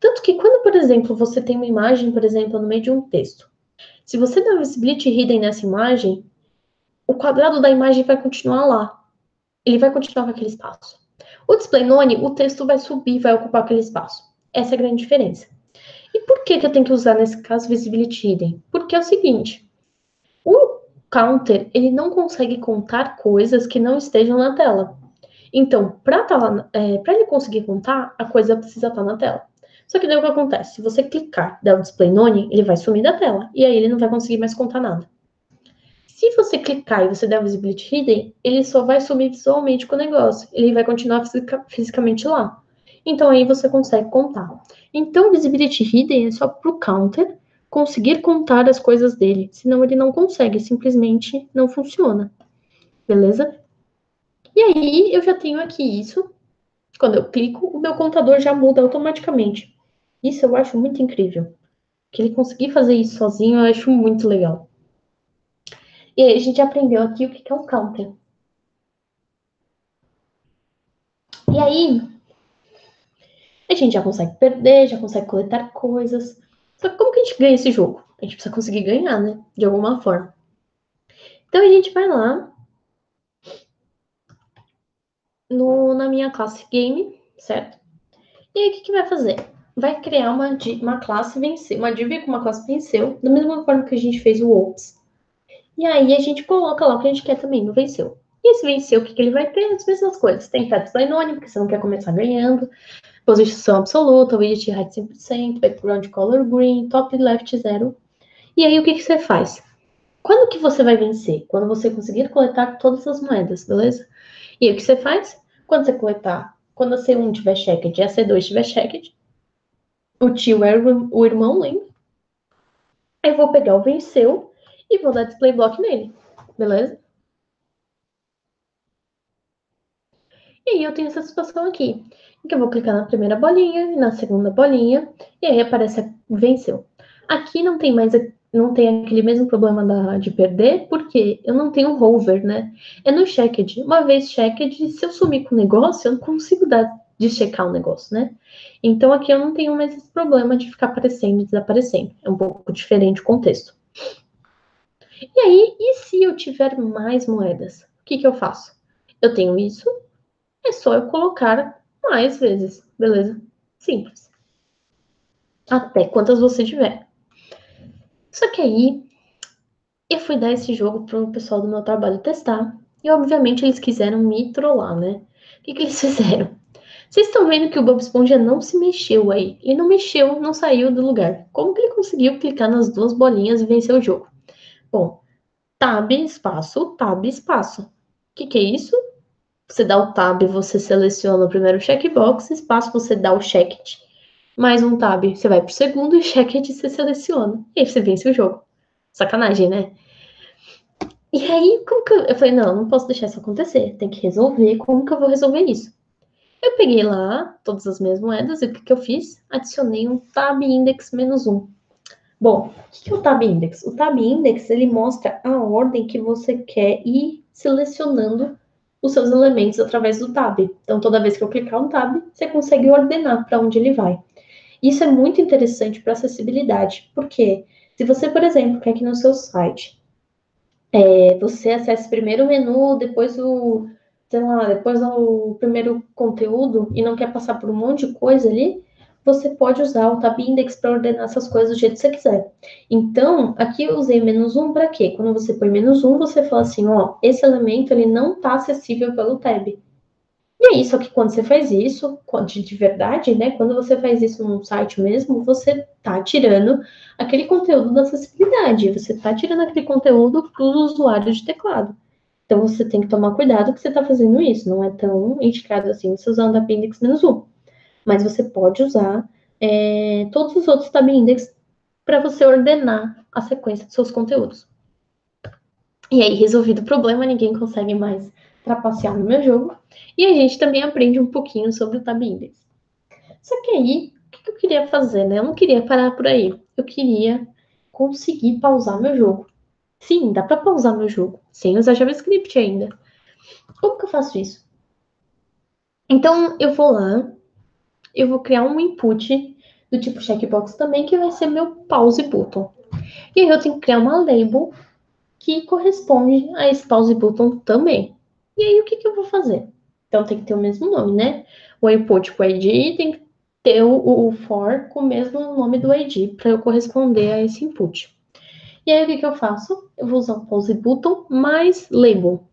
Tanto que quando, por exemplo, você tem uma imagem, por exemplo, no meio de um texto, se você der Visibility Hidden nessa imagem, o quadrado da imagem vai continuar lá. Ele vai continuar com aquele espaço. O display none, o texto vai subir, vai ocupar aquele espaço. Essa é a grande diferença. E por que, que eu tenho que usar, nesse caso, Visibility Hidden? Porque é o seguinte, o counter, ele não consegue contar coisas que não estejam na tela. Então, para tá é, ele conseguir contar, a coisa precisa estar tá na tela. Só que daí o que acontece? Se você clicar, dar o display none, ele vai sumir da tela. E aí ele não vai conseguir mais contar nada. Se você clicar e você der visibility hidden, ele só vai sumir visualmente com o negócio. Ele vai continuar fisica, fisicamente lá. Então aí você consegue contar. Então, visibility hidden é só para o counter conseguir contar as coisas dele. Senão ele não consegue, simplesmente não funciona. Beleza? E aí eu já tenho aqui isso. Quando eu clico, o meu contador já muda automaticamente. Isso eu acho muito incrível. Que ele conseguir fazer isso sozinho, eu acho muito legal. E aí a gente aprendeu aqui o que é um counter. E aí, a gente já consegue perder, já consegue coletar coisas. Só que como que a gente ganha esse jogo? A gente precisa conseguir ganhar, né? De alguma forma. Então a gente vai lá no, na minha classe game, certo? E aí o que, que vai fazer? Vai criar uma, uma classe venceu, uma div com uma classe venceu, da mesma forma que a gente fez o ops. E aí a gente coloca lá o que a gente quer também no venceu. E esse venceu, o que, que ele vai ter? As mesmas coisas. Tem teto anônimo, porque você não quer começar ganhando posição absoluta, widget height 100%, background color green, top left 0. E aí o que, que você faz? Quando que você vai vencer? Quando você conseguir coletar todas as moedas, beleza? E aí o que você faz? Quando você coletar, quando a C1 tiver checked e a C2 tiver checked, o tio é o irmão, lembra? Eu vou pegar o venceu e vou dar display block nele, beleza? E aí eu tenho essa situação aqui que eu vou clicar na primeira bolinha e na segunda bolinha, e aí aparece venceu. Aqui não tem mais não tem aquele mesmo problema da, de perder, porque eu não tenho hover, né? É no checked. Uma vez checked, se eu sumir com o negócio, eu não consigo dar de checar o negócio, né? Então aqui eu não tenho mais esse problema de ficar aparecendo e desaparecendo. É um pouco diferente o contexto. E aí, e se eu tiver mais moedas? O que, que eu faço? Eu tenho isso, é só eu colocar mais vezes, beleza? Simples. Até quantas você tiver. Só que aí, eu fui dar esse jogo pro pessoal do meu trabalho testar. E, obviamente, eles quiseram me trollar, né? O que, que eles <laughs> fizeram? Vocês estão vendo que o Bob Esponja não se mexeu aí. Ele não mexeu, não saiu do lugar. Como que ele conseguiu clicar nas duas bolinhas e vencer o jogo? Bom, tab, espaço, tab, espaço. O que, que é isso? Você dá o tab, você seleciona o primeiro checkbox, espaço, você dá o checked. Mais um tab, você vai pro segundo <laughs> e checked você seleciona. E aí você vence o jogo. Sacanagem, né? E aí, como que eu... eu falei, não, não posso deixar isso acontecer. Tem que resolver. Como que eu vou resolver isso? Eu peguei lá todas as minhas moedas e o que, que eu fiz? Adicionei um tab index menos um. Bom, o que, é o tab index? O tab index ele mostra a ordem que você quer ir selecionando os seus elementos através do tab. Então, toda vez que eu clicar no tab, você consegue ordenar para onde ele vai. Isso é muito interessante para acessibilidade, porque se você, por exemplo, quer que no seu site é, você acesse primeiro o menu, depois o, sei lá, depois o primeiro conteúdo e não quer passar por um monte de coisa ali, você pode usar o tab index para ordenar essas coisas do jeito que você quiser. Então, aqui eu usei menos um para quê? Quando você põe menos um, você fala assim, ó, esse elemento ele não está acessível pelo tab. E é isso que quando você faz isso, de verdade, né? Quando você faz isso num site mesmo, você tá tirando aquele conteúdo da acessibilidade, você tá tirando aquele conteúdo para os usuários de teclado. Então você tem que tomar cuidado que você está fazendo isso, não é tão indicado assim você usando a Appendix menos um mas você pode usar é, todos os outros tab index para você ordenar a sequência dos seus conteúdos. E aí, resolvido o problema, ninguém consegue mais trapacear no meu jogo. E a gente também aprende um pouquinho sobre o tab index. Só que aí, o que eu queria fazer, né? Eu não queria parar por aí. Eu queria conseguir pausar meu jogo. Sim, dá para pausar meu jogo, sem usar JavaScript ainda. Como que eu faço isso? Então, eu vou lá, eu vou criar um input do tipo checkbox também, que vai ser meu pause button. E aí eu tenho que criar uma label que corresponde a esse pause button também. E aí o que, que eu vou fazer? Então tem que ter o mesmo nome, né? O input com ID tem que ter o, o for com o mesmo nome do ID para eu corresponder a esse input. E aí o que, que eu faço? Eu vou usar o pause button mais label.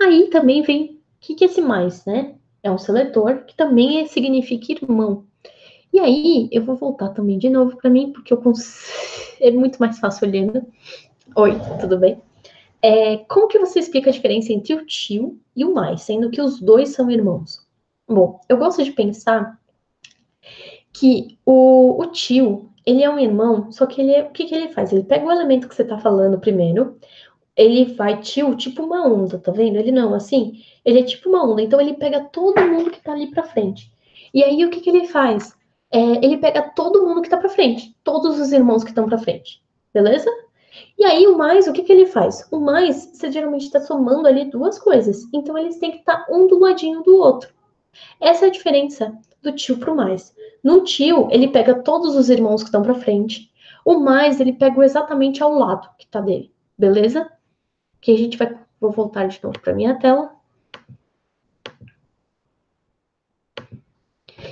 Aí também vem o que, que é esse mais, né? É um seletor que também significa irmão. E aí, eu vou voltar também de novo para mim, porque eu consigo... <laughs> é muito mais fácil olhando. Oi, tudo bem? É, como que você explica a diferença entre o tio e o mais, sendo que os dois são irmãos? Bom, eu gosto de pensar que o, o tio, ele é um irmão, só que ele é, o que, que ele faz? Ele pega o elemento que você está falando primeiro, ele vai tio, tipo uma onda, tá vendo? Ele não, assim, ele é tipo uma onda, então ele pega todo mundo que tá ali pra frente. E aí o que, que ele faz? É, ele pega todo mundo que tá pra frente, todos os irmãos que estão pra frente, beleza? E aí o mais, o que, que ele faz? O mais, você geralmente está somando ali duas coisas, então eles têm que estar tá um do ladinho do outro. Essa é a diferença do tio pro mais. No tio, ele pega todos os irmãos que estão para frente. O mais, ele pega exatamente ao lado que tá dele, beleza? Que a gente vai, vou voltar de novo para minha tela.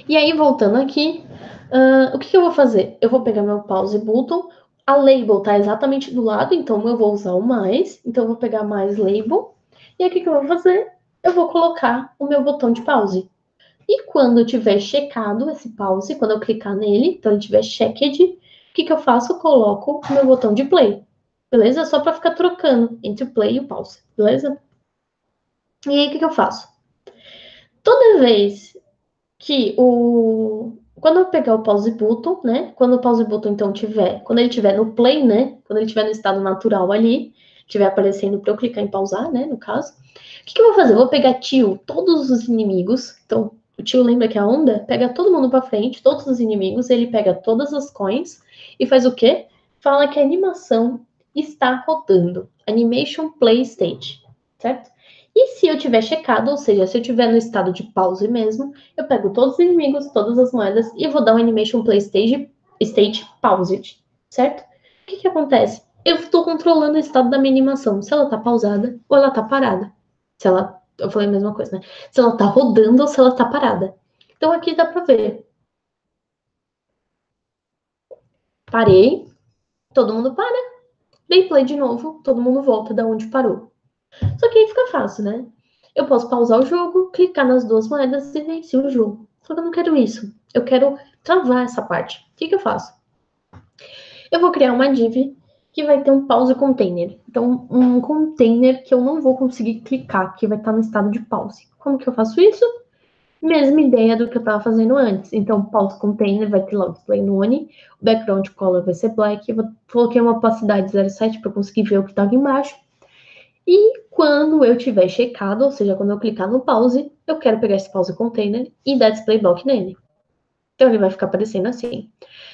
E aí, voltando aqui, uh, o que, que, eu vou fazer? Eu vou pegar meu pause button, a label tá exatamente do lado, então eu vou usar o mais, então eu vou pegar mais label, e aí o que, que eu vou fazer? Eu vou colocar o meu botão de pause. E quando eu tiver checado esse pause, quando eu clicar nele, então ele tiver checked, o que, que eu faço? Eu coloco o meu botão de play, beleza? Só para ficar trocando entre o play e o pause, beleza? E aí o que, que eu faço? Toda vez que o quando eu pegar o pause button, né? Quando o pause button então tiver, quando ele tiver no play, né? Quando ele tiver no estado natural ali, tiver aparecendo para eu clicar em pausar, né? No caso, o que, que eu vou fazer? Eu vou pegar tio todos os inimigos. Então, o tio lembra que a onda pega todo mundo para frente, todos os inimigos, ele pega todas as coins e faz o quê? Fala que a animação está rodando. Animation Play State, certo? E se eu tiver checado, ou seja, se eu tiver no estado de pause mesmo, eu pego todos os inimigos, todas as moedas e vou dar um animation play stage, state paused, certo? O que que acontece? Eu estou controlando o estado da minha animação, se ela está pausada ou ela está parada. Se ela, eu falei a mesma coisa, né? Se ela está rodando ou se ela está parada. Então aqui dá para ver. Parei, todo mundo para, dei play de novo, todo mundo volta da onde parou. Só que aí fica fácil, né? eu posso pausar o jogo, clicar nas duas moedas e vencer o jogo. Só que eu não quero isso. Eu quero travar essa parte. O que, que eu faço? Eu vou criar uma div que vai ter um pause container. Então, um container que eu não vou conseguir clicar, que vai estar no estado de pause. Como que eu faço isso? Mesma ideia do que eu estava fazendo antes. Então, pause container vai ter lá o display none, o background color vai ser black, eu coloquei uma opacidade 0,7 para conseguir ver o que estava embaixo. E quando eu tiver checado, ou seja, quando eu clicar no pause, eu quero pegar esse pause container e dar display block nele. Então ele vai ficar aparecendo assim.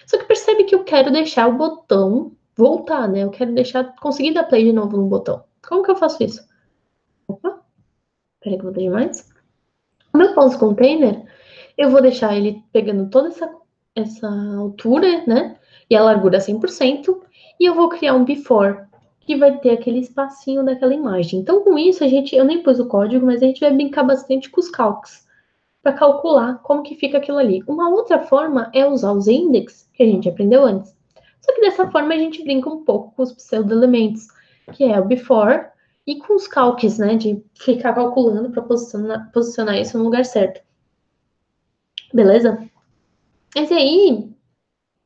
Só que percebe que eu quero deixar o botão voltar, né? Eu quero deixar, conseguir dar play de novo no botão. Como que eu faço isso? Opa, peraí que eu vou demais. Meu pause container, eu vou deixar ele pegando toda essa, essa altura, né? E a largura 100%. E eu vou criar um before, que vai ter aquele espacinho daquela imagem. Então, com isso, a gente, eu nem pus o código, mas a gente vai brincar bastante com os calcs para calcular como que fica aquilo ali. Uma outra forma é usar os index, que a gente aprendeu antes. Só que dessa forma a gente brinca um pouco com os pseudo-elementos, que é o before, e com os calques, né, de ficar calculando para posicionar, posicionar isso no lugar certo. Beleza? Mas aí,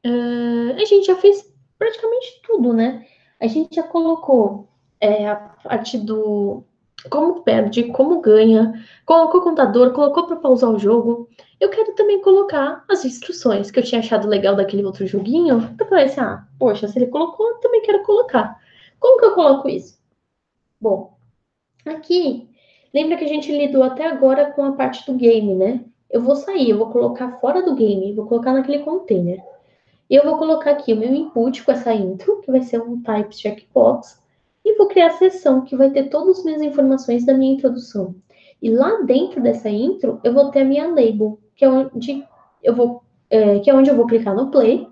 uh, a gente já fez praticamente tudo, né? A gente já colocou é, a parte do como perde, como ganha, colocou o contador, colocou para pausar o jogo. Eu quero também colocar as instruções que eu tinha achado legal daquele outro joguinho. Para falar assim, ah, poxa, se ele colocou, eu também quero colocar. Como que eu coloco isso? Bom, aqui, lembra que a gente lidou até agora com a parte do game, né? Eu vou sair, eu vou colocar fora do game, vou colocar naquele container. E eu vou colocar aqui o meu input com essa intro, que vai ser um type checkbox, e vou criar a sessão que vai ter todas as minhas informações da minha introdução. E lá dentro dessa intro, eu vou ter a minha label, que é onde eu vou, é, que é onde eu vou clicar no play,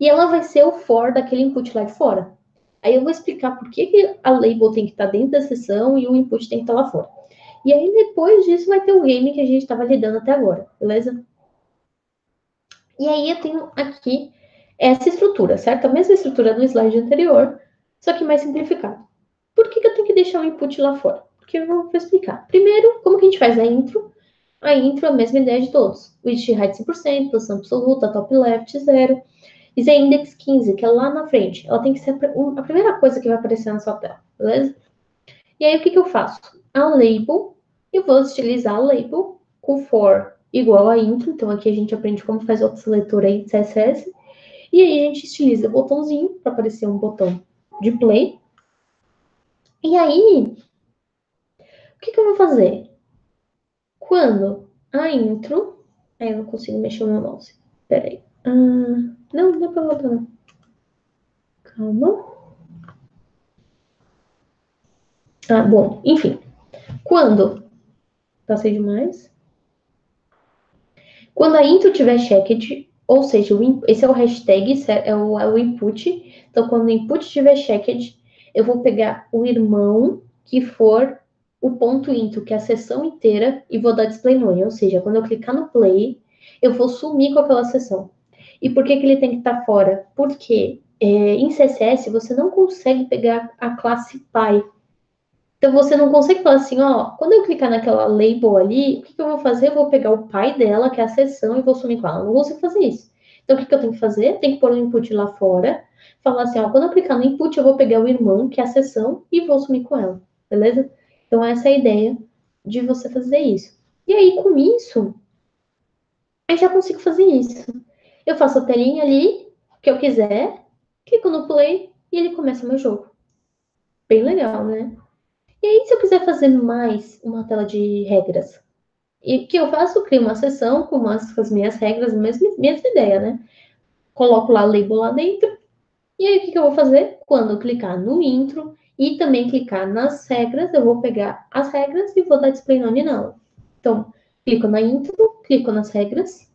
e ela vai ser o for daquele input lá de fora. Aí eu vou explicar por que, que a label tem que estar dentro da sessão e o input tem que estar lá fora. E aí, depois disso, vai ter o game que a gente estava lidando até agora, beleza? E aí, eu tenho aqui essa estrutura, certo? A mesma estrutura do slide anterior, só que mais simplificado. Por que, que eu tenho que deixar o input lá fora? Porque eu vou explicar. Primeiro, como que a gente faz a intro? A intro é a mesma ideia de todos. Width height 100%, posição absoluta, top left, 0. E Z index 15, que é lá na frente. Ela tem que ser a primeira coisa que vai aparecer na sua tela, beleza? E aí, o que, que eu faço? A label, eu vou estilizar a label com for igual a intro. Então, aqui a gente aprende como faz outro seletor aí de CSS. E aí a gente estiliza o botãozinho para aparecer um botão de play. E aí, o que, que eu vou fazer? Quando a intro. Aí eu não consigo mexer o meu mouse. Peraí. Ah, não, não dá pra voltar, não. Calma. Ah, bom, enfim. Quando. Passei demais. Quando a intro tiver checked, ou seja, esse é o hashtag, é o, é o input. Então, quando o input estiver checked, eu vou pegar o irmão que for o ponto intro, que é a sessão inteira, e vou dar display none. Ou seja, quando eu clicar no play, eu vou sumir com aquela sessão. E por que, que ele tem que estar fora? Porque é, em CSS você não consegue pegar a classe pai. Então você não consegue falar assim, ó, quando eu clicar naquela label ali, o que, que, eu vou fazer? Eu vou pegar o pai dela, que é a sessão, e vou sumir com ela. Eu não consigo fazer isso. Então o que, que eu tenho que fazer? Tem que pôr o input lá fora, falar assim, ó, quando eu clicar no input, eu vou pegar o irmão, que é a sessão, e vou sumir com ela, beleza? Então essa é a ideia de você fazer isso. E aí, com isso, eu já consigo fazer isso. Eu faço a telinha ali, que eu quiser, clico no play e ele começa meu jogo. Bem legal, né? E aí, se eu quiser fazer mais uma tela de regras, e que eu faço, crio uma sessão com, umas, com as minhas regras, mesma, mesma ideia, né? Coloco lá o label lá dentro. E aí, o que, que eu vou fazer? Quando eu clicar no intro e também clicar nas regras, eu vou pegar as regras e vou dar display none nela. Então, clico na intro, clico nas regras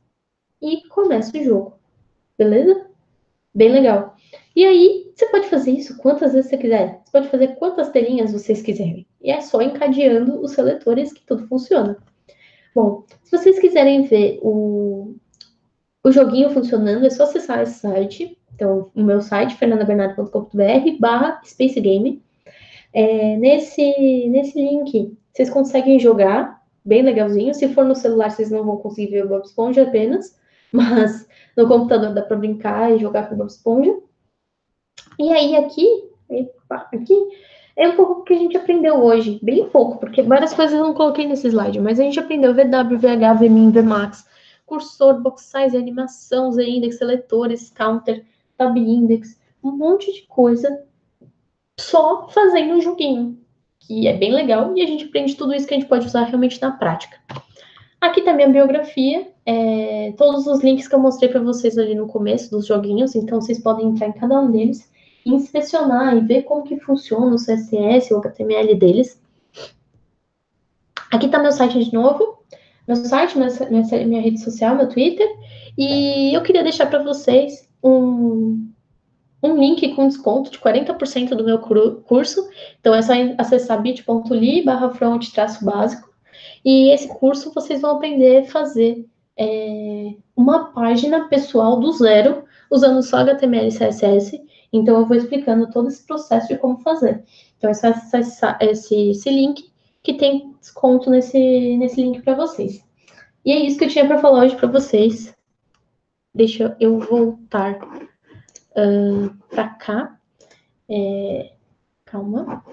e começo o jogo. Beleza? Bem legal. E aí, você pode fazer isso quantas vezes você quiser. Você pode fazer quantas telinhas vocês quiserem. E é só encadeando os seletores que tudo funciona. Bom, se vocês quiserem ver o, o joguinho funcionando, é só acessar esse site. Então, o meu site, fernandabernardo.com.br barra. É, nesse, nesse link, vocês conseguem jogar bem legalzinho. Se for no celular, vocês não vão conseguir ver o Bob Esponja apenas, <laughs> mas no computador dá para brincar e jogar com o Bob Esponja. E aí aqui, aqui é um pouco que a gente aprendeu hoje, bem pouco, porque várias coisas eu não coloquei nesse slide, mas a gente aprendeu VW, VH, VMIN, VMAX, cursor, box size, animação, Z-index, seletores, counter, tab index, um monte de coisa só fazendo um joguinho, que é bem legal, e a gente aprende tudo isso que a gente pode usar realmente na prática. Aqui tá minha biografia, é, todos os links que eu mostrei para vocês ali no começo dos joguinhos, então vocês podem entrar em cada um deles inspecionar e ver como que funciona o CSS, o HTML deles. Aqui tá meu site de novo, meu site, minha, minha, rede social, meu Twitter, e eu queria deixar para vocês um, um link com desconto de 40% do meu curso. Então é só acessar bit.ly barra front básico. E esse curso vocês vão aprender a fazer é, uma página pessoal do zero, usando só HTML e CSS. Então eu vou explicando todo esse processo de como fazer. Então acessar esse, esse link que tem desconto nesse, nesse link para vocês. E é isso que eu tinha para falar hoje para vocês. Deixa eu voltar uh, para cá. É, calma.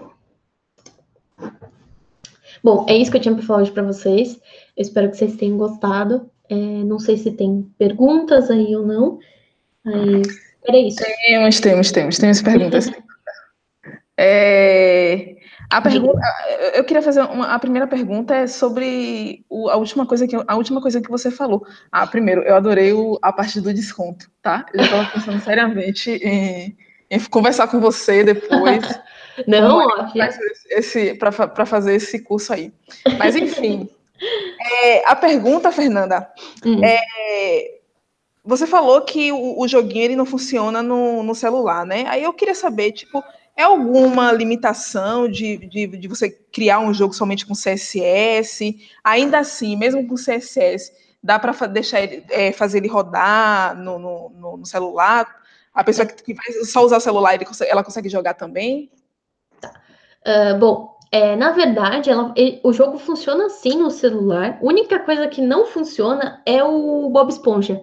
Bom, é isso que eu tinha para falar hoje para vocês. Eu espero que vocês tenham gostado. É, não sei se tem perguntas aí ou não, mas era isso. Temos, temos, temos, temos perguntas. <laughs> é, a pergunta, eu queria fazer uma, a primeira pergunta é sobre o, a última coisa que a última coisa que você falou. Ah, primeiro, eu adorei o, a parte do desconto, tá? Eu estava pensando seriamente em, em, conversar com você depois. <laughs> Não, é esse para fazer esse curso aí. Mas enfim, <laughs> é, a pergunta, Fernanda, hum. é, você falou que o, o, joguinho ele não funciona no, no celular, né? Aí eu queria saber, tipo é alguma limitação de, de, de, você criar um jogo somente com CSS? Ainda assim, mesmo com CSS, dá para deixar ele, é, fazer ele rodar no, no, no, celular? A pessoa que, que vai só usar o celular, ele, ela consegue jogar também? Uh, bom, é, na verdade, ela, ele, o jogo funciona sim no celular. A única coisa que não funciona é o Bob Esponja.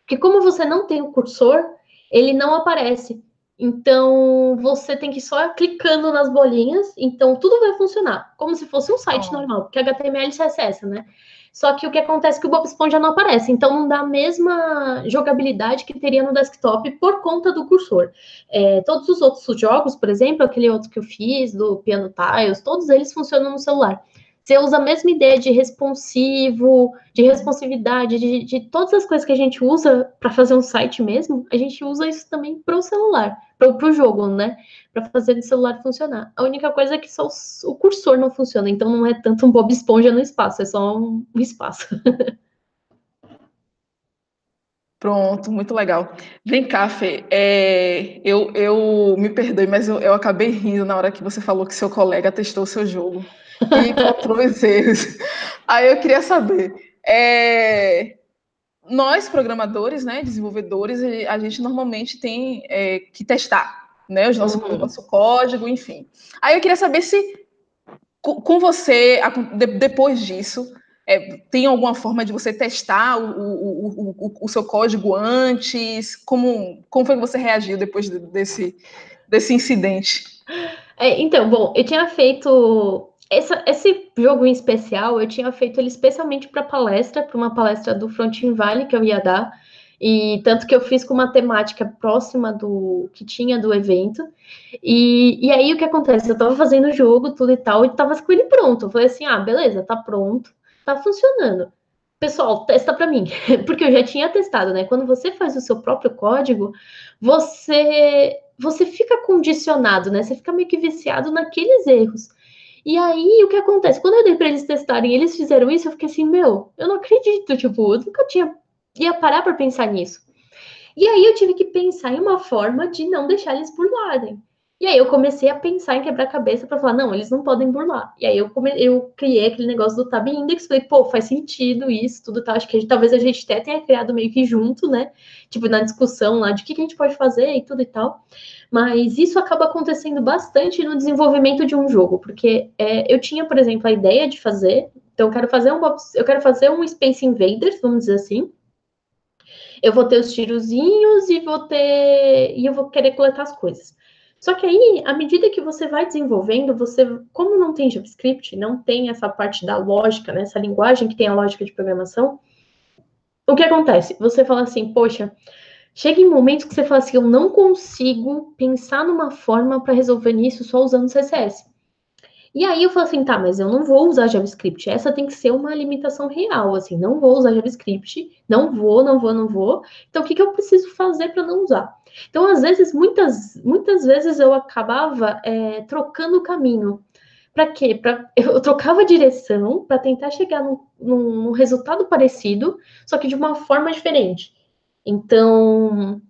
Porque como você não tem o cursor, ele não aparece. Então, você tem que ir só clicando nas bolinhas, então tudo vai funcionar, como se fosse um site oh. normal, porque HTML e CSS, né? Só que o que acontece é que o Bob Esponja não aparece, então não dá a mesma jogabilidade que teria no desktop por conta do cursor. É, todos os outros jogos, por exemplo, aquele outro que eu fiz, do Piano Tiles, todos eles funcionam no celular. Você usa a mesma ideia de responsivo, de responsividade, de, de todas as coisas que a gente usa para fazer um site mesmo, a gente usa isso também para o celular, para o jogo, né? Para fazer o celular funcionar. A única coisa é que só o cursor não funciona, então não é tanto um Bob Esponja no espaço, é só um, um espaço. <laughs> Pronto, muito legal. Vem cá, Fê, é, eu, eu me perdoe, mas eu, eu acabei rindo na hora que você falou que seu colega testou o seu jogo e encontrou os erros. <laughs> Aí eu queria saber, é, nós programadores, né, desenvolvedores, a gente normalmente tem é, que testar, né, os nossos, uhum. o nosso código, enfim. Aí eu queria saber se com você, depois disso, é, tem alguma forma de você testar o, o, o, o, seu código antes? Como, como foi que você reagiu depois desse, desse incidente? É, então, bom, eu tinha feito essa, esse jogo em especial, eu tinha feito ele especialmente para palestra, para uma palestra do Frontin Valley que eu ia dar, e tanto que eu fiz com uma temática próxima do que tinha do evento. E, e aí o que acontece? Eu estava fazendo o jogo, tudo e tal, e estava com ele pronto. Eu falei assim: ah, beleza, tá pronto, tá funcionando. Pessoal, testa para mim, <laughs> porque eu já tinha testado, né? Quando você faz o seu próprio código, você você fica condicionado, né? Você fica meio que viciado naqueles erros. E aí, o que acontece? Quando eu dei para eles testarem eles fizeram isso, eu fiquei assim, meu, eu não acredito, tipo, eu nunca tinha ia parar para pensar nisso. E aí eu tive que pensar em uma forma de não deixar eles burlarem. E aí eu comecei a pensar em quebrar a cabeça para falar, não, eles não podem burlar. E aí eu, come... eu criei aquele negócio do Tab Index, falei, pô, faz sentido isso, tudo tal. Acho que a gente, talvez a gente até tenha criado meio que junto, né? Tipo, na discussão lá de o que, que a gente pode fazer e tudo e tal. Mas isso acaba acontecendo bastante no desenvolvimento de um jogo, porque é, eu tinha, por exemplo, a ideia de fazer, então eu quero fazer um eu quero fazer um Space Invaders, vamos dizer assim. Eu vou ter os tirozinhos e vou ter e eu vou querer coletar as coisas. Só que aí, à medida que você vai desenvolvendo, você, como não tem JavaScript, não tem essa parte da lógica, né, essa linguagem que tem a lógica de programação, o que acontece? Você fala assim, poxa, chega em momentos que você fala assim, eu não consigo pensar numa forma para resolver isso só usando CSS. E aí eu falo assim, tá, mas eu não vou usar JavaScript. Essa tem que ser uma limitação real, assim, não vou usar JavaScript, não vou, não vou, não vou. Então o que, que eu preciso fazer para não usar? Então, às vezes, muitas, muitas vezes eu acabava é, trocando o caminho. Para quê? Pra, eu trocava a direção para tentar chegar num, num, resultado parecido, só que de uma forma diferente. Então,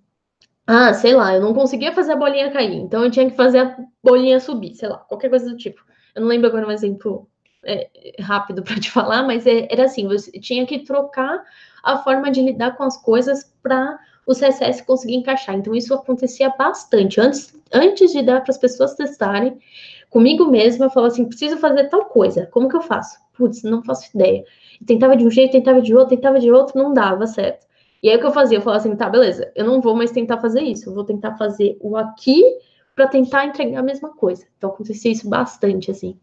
ah, sei lá, eu não conseguia fazer a bolinha cair, então eu tinha que fazer a bolinha subir, sei lá, qualquer coisa do tipo. Eu não lembro agora um exemplo é, rápido para te falar, mas é, era assim: você tinha que trocar a forma de lidar com as coisas para o CSS conseguir encaixar. Então, isso acontecia bastante. Antes, antes de dar para as pessoas testarem, comigo mesma, eu falava assim: preciso fazer tal coisa, como que eu faço? Putz, não faço ideia. Eu tentava de um jeito, tentava de outro, tentava de outro, não dava certo. E aí o que eu fazia? Eu falava assim: tá, beleza, eu não vou mais tentar fazer isso, eu vou tentar fazer o aqui para tentar entregar a mesma coisa. Então, acontecia isso bastante, assim.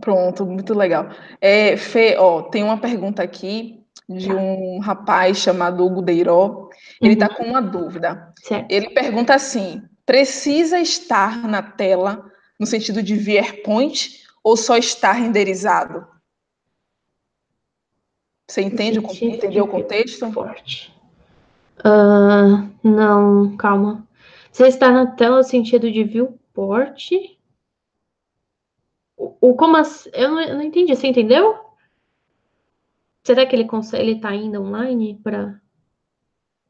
Pronto, muito legal. É, Fê, ó, tem uma pergunta aqui de um rapaz chamado Hugo Deiró. Ele está uhum. com uma dúvida. Certo. Ele pergunta assim: precisa estar na tela no sentido de viewpoint ou só estar renderizado? Você entende, entendeu o contexto? Forte. Uh, não, calma. Você está na tela no sentido de viewport? O, o como assim? Eu não, eu não entendi. Você entendeu? Será que ele consegue, ele tá ainda online para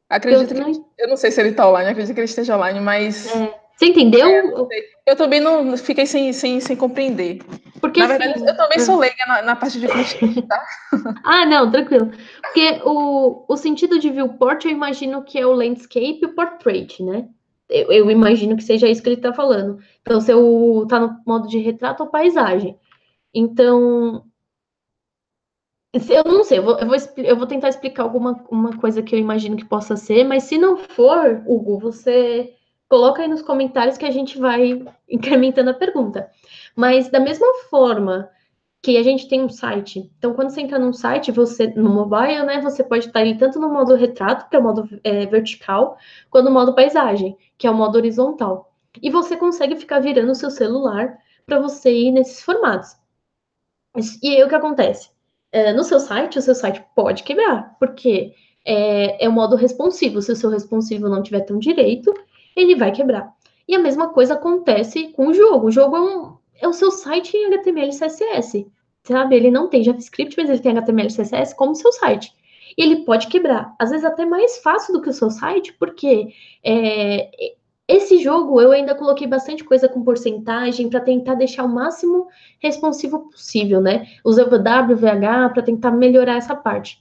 Acredito eu, que não... eu não sei se ele está online, acredito que ele esteja online, mas é. Você entendeu? É, eu, eu, também não fiquei sem, sem, sem compreender. Porque, na verdade, assim, eu também sou leiga na, na parte de tá? <laughs> ah, não, tranquilo. Porque o, o sentido de viewport, eu imagino que é o landscape e o portrait, né? Eu, eu imagino que seja isso que ele está falando. Então, se eu está no modo de retrato ou paisagem. Então, eu não sei, eu vou, eu vou, eu vou tentar explicar alguma uma coisa que eu imagino que possa ser, mas se não for, Hugo, você coloca aí nos comentários que a gente vai <laughs> incrementando a pergunta. Mas da mesma forma que a gente tem um site, então quando você entra num site, você no mobile, né, você pode estar ali tanto no modo retrato, que é o modo é, vertical, quanto no modo paisagem, que é o modo horizontal. E você consegue ficar virando o seu celular para você ir nesses formatos. E aí o que acontece? É, no seu site, o seu site pode quebrar, porque é, é o modo responsivo. Se o seu responsivo não tiver tão direito, ele vai quebrar. E a mesma coisa acontece com o jogo. O jogo é, um, é o seu site em HTML e CSS. Sabe? Ele não tem JavaScript, mas ele tem HTML e CSS como seu site. E ele pode quebrar. Às vezes até mais fácil do que o seu site, porque é, esse jogo eu ainda coloquei bastante coisa com porcentagem para tentar deixar o máximo responsivo possível, né? Usei o WVH para tentar melhorar essa parte.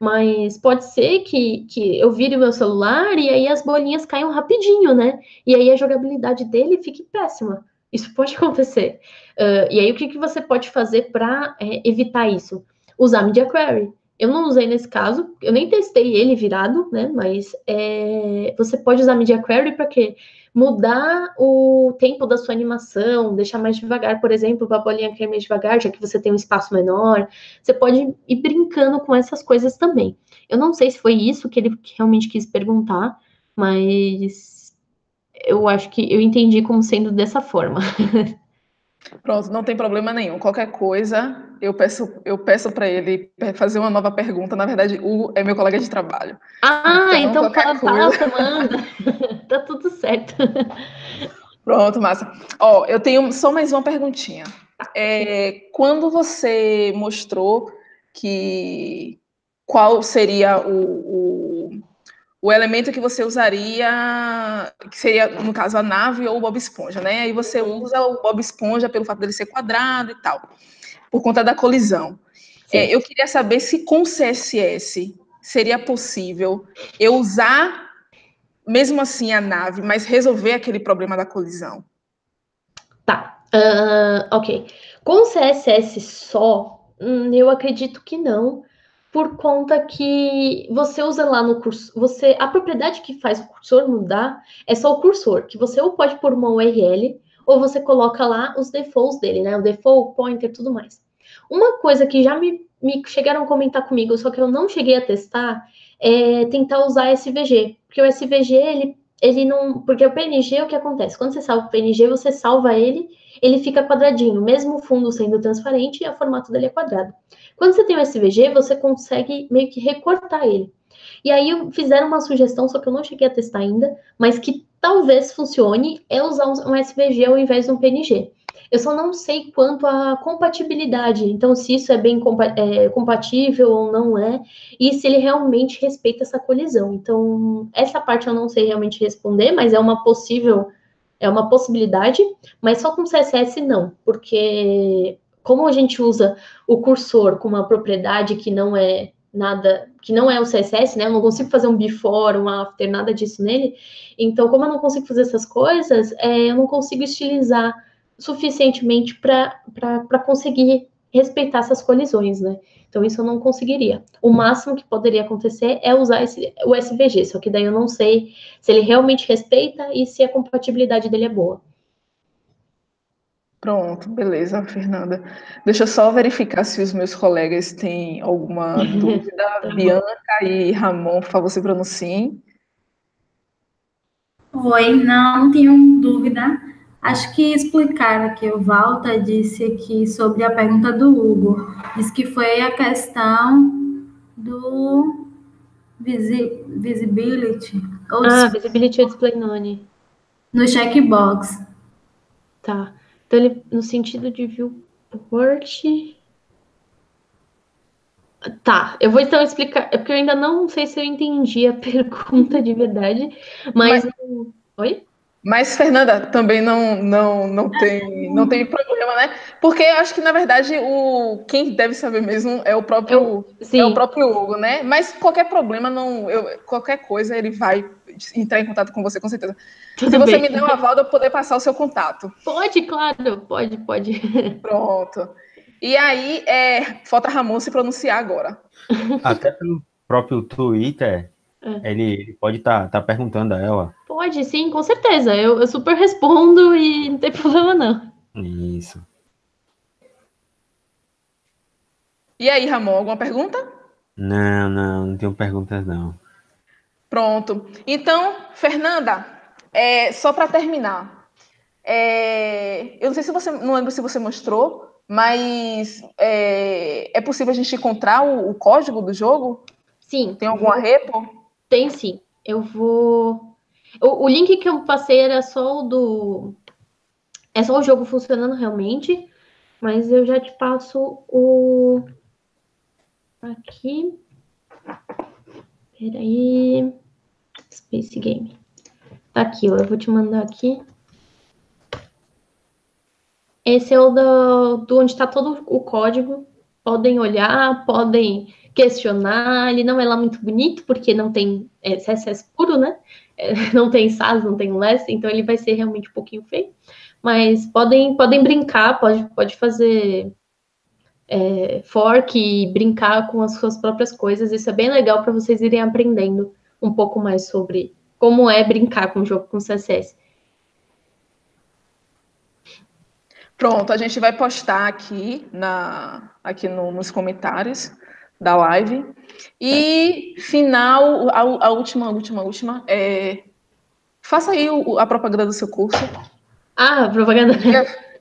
Mas pode ser que, que eu vire o meu celular e aí as bolinhas caiam rapidinho, né? E aí a jogabilidade dele fique péssima. Isso pode <laughs> acontecer. Uh, e aí o que, que você pode fazer para é, evitar isso? Usar Media Query. Eu não usei nesse caso, eu nem testei ele virado, né? Mas é, você pode usar Media Query para quê? Mudar o tempo da sua animação, deixar mais devagar, por exemplo, para a bolinha cair mais devagar, já que você tem um espaço menor. Você pode ir brincando com essas coisas também. Eu não sei se foi isso que ele realmente quis perguntar, mas eu acho que eu entendi como sendo dessa forma. <laughs> Pronto, não tem problema nenhum. Qualquer coisa, eu peço, eu peço para ele fazer uma nova pergunta. Na verdade, o é meu colega de trabalho. Ah, então, então coisa... passa, manda. <laughs> tá tudo certo. Pronto, massa. Ó, eu tenho só mais uma perguntinha. É, quando você mostrou que qual seria o, o, o elemento que você usaria, que seria, no caso, a nave ou o Bob Esponja, né? Aí você usa o Bob Esponja pelo fato dele ser quadrado e tal, por conta da colisão. É, eu queria saber se com CSS seria possível eu usar, mesmo assim, a nave, mas resolver aquele problema da colisão. Tá, uh, ok. Com CSS só, hum, eu acredito que não, por conta que você usa lá no curso, você a propriedade que faz o cursor mudar é só o cursor, que você ou pode pôr uma URL ou você coloca lá os defaults dele, né? O default, pointer, tudo mais. Uma coisa que já me, me chegaram a comentar comigo, só que eu não cheguei a testar, é tentar usar SVG, porque o SVG ele ele não, porque o PNG o que acontece? Quando você salva o PNG, você salva ele ele fica quadradinho, mesmo o fundo sendo transparente o formato dele é quadrado. Quando você tem o SVG, você consegue meio que recortar ele. E aí fizeram uma sugestão, só que eu não cheguei a testar ainda, mas que talvez funcione, é usar um SVG ao invés de um PNG. Eu só não sei quanto à compatibilidade, então se isso é bem é, compatível ou não é, e se ele realmente respeita essa colisão. Então, essa parte eu não sei realmente responder, mas é uma possível é uma possibilidade, mas só com CSS não, porque como a gente usa o cursor com uma propriedade que não é nada, que não é o CSS, né? Eu não consigo fazer um before, um after, nada disso nele. Então, como eu não consigo fazer essas coisas, é, eu não consigo estilizar suficientemente para conseguir respeitar essas colisões, né? Então, isso eu não conseguiria. O máximo que poderia acontecer é usar esse, o SVG, só que daí eu não sei se ele realmente respeita e se a compatibilidade dele é boa. Pronto, beleza, Fernanda. Deixa eu só verificar se os meus colegas têm alguma <laughs> dúvida. Tá Bianca e Ramon, por favor, se pronunciem. Oi, não, não tenho dúvida. Acho que explicaram aqui, o Walter disse aqui sobre a pergunta do Hugo. Diz que foi a questão do visi visibility. ah, visibility display none. No checkbox. Tá. Então, ele, no sentido de viewport... Tá, eu vou então explicar, é porque eu ainda não sei se eu entendi a <laughs> pergunta de verdade, mas... mas... Oi? Mas, Fernanda, também não, não, não, tem, não tem problema, né? Porque eu acho que, na verdade, o, quem deve saber mesmo é o próprio, eu, é o próprio Hugo, né? Mas qualquer problema, não, eu, qualquer coisa, ele vai entrar em contato com você, com certeza. Tudo Se você bem. me der o aval, eu poder passar o seu contato. Pode, claro, pode, pode. <laughs> Pronto. E aí, é, falta Ramon se pronunciar agora. Até pelo próprio Twitter, é. Ele, ele, pode estar tá, tá perguntando a ela. Pode, sim, com certeza. Eu, eu super respondo e não tem <laughs> problema, não. Isso. E aí, Ramon, alguma pergunta? Não, não, não tenho perguntas, não. Pronto. Então, Fernanda, é, só para terminar, é, eu não sei se você, não lembro se você mostrou, mas é, é possível a gente encontrar o, o, código do jogo? Sim. Tem alguma repo? Tem sim. Eu vou. O, o, link que eu passei era só o do. É só o jogo funcionando realmente. Mas eu já te passo o. Aqui. Peraí. Space Game. Tá aqui, ó. Eu vou te mandar aqui. Esse é o do, do onde está todo o código. Podem olhar, podem questionar. Ele não é lá muito bonito, porque não tem é, CSS puro, né? É, <laughs> não tem SAS, não tem less, então ele vai ser realmente um pouquinho feio. Mas podem, podem brincar, pode, pode fazer é, fork e brincar com as suas próprias coisas. Isso é bem legal para vocês irem aprendendo um pouco mais sobre como é brincar com o jogo com CSS. Pronto, a gente vai postar aqui, na, aqui no, nos comentários da live. E final, a, a última, última, última, é, faça aí o, a propaganda do seu curso. Ah, propaganda.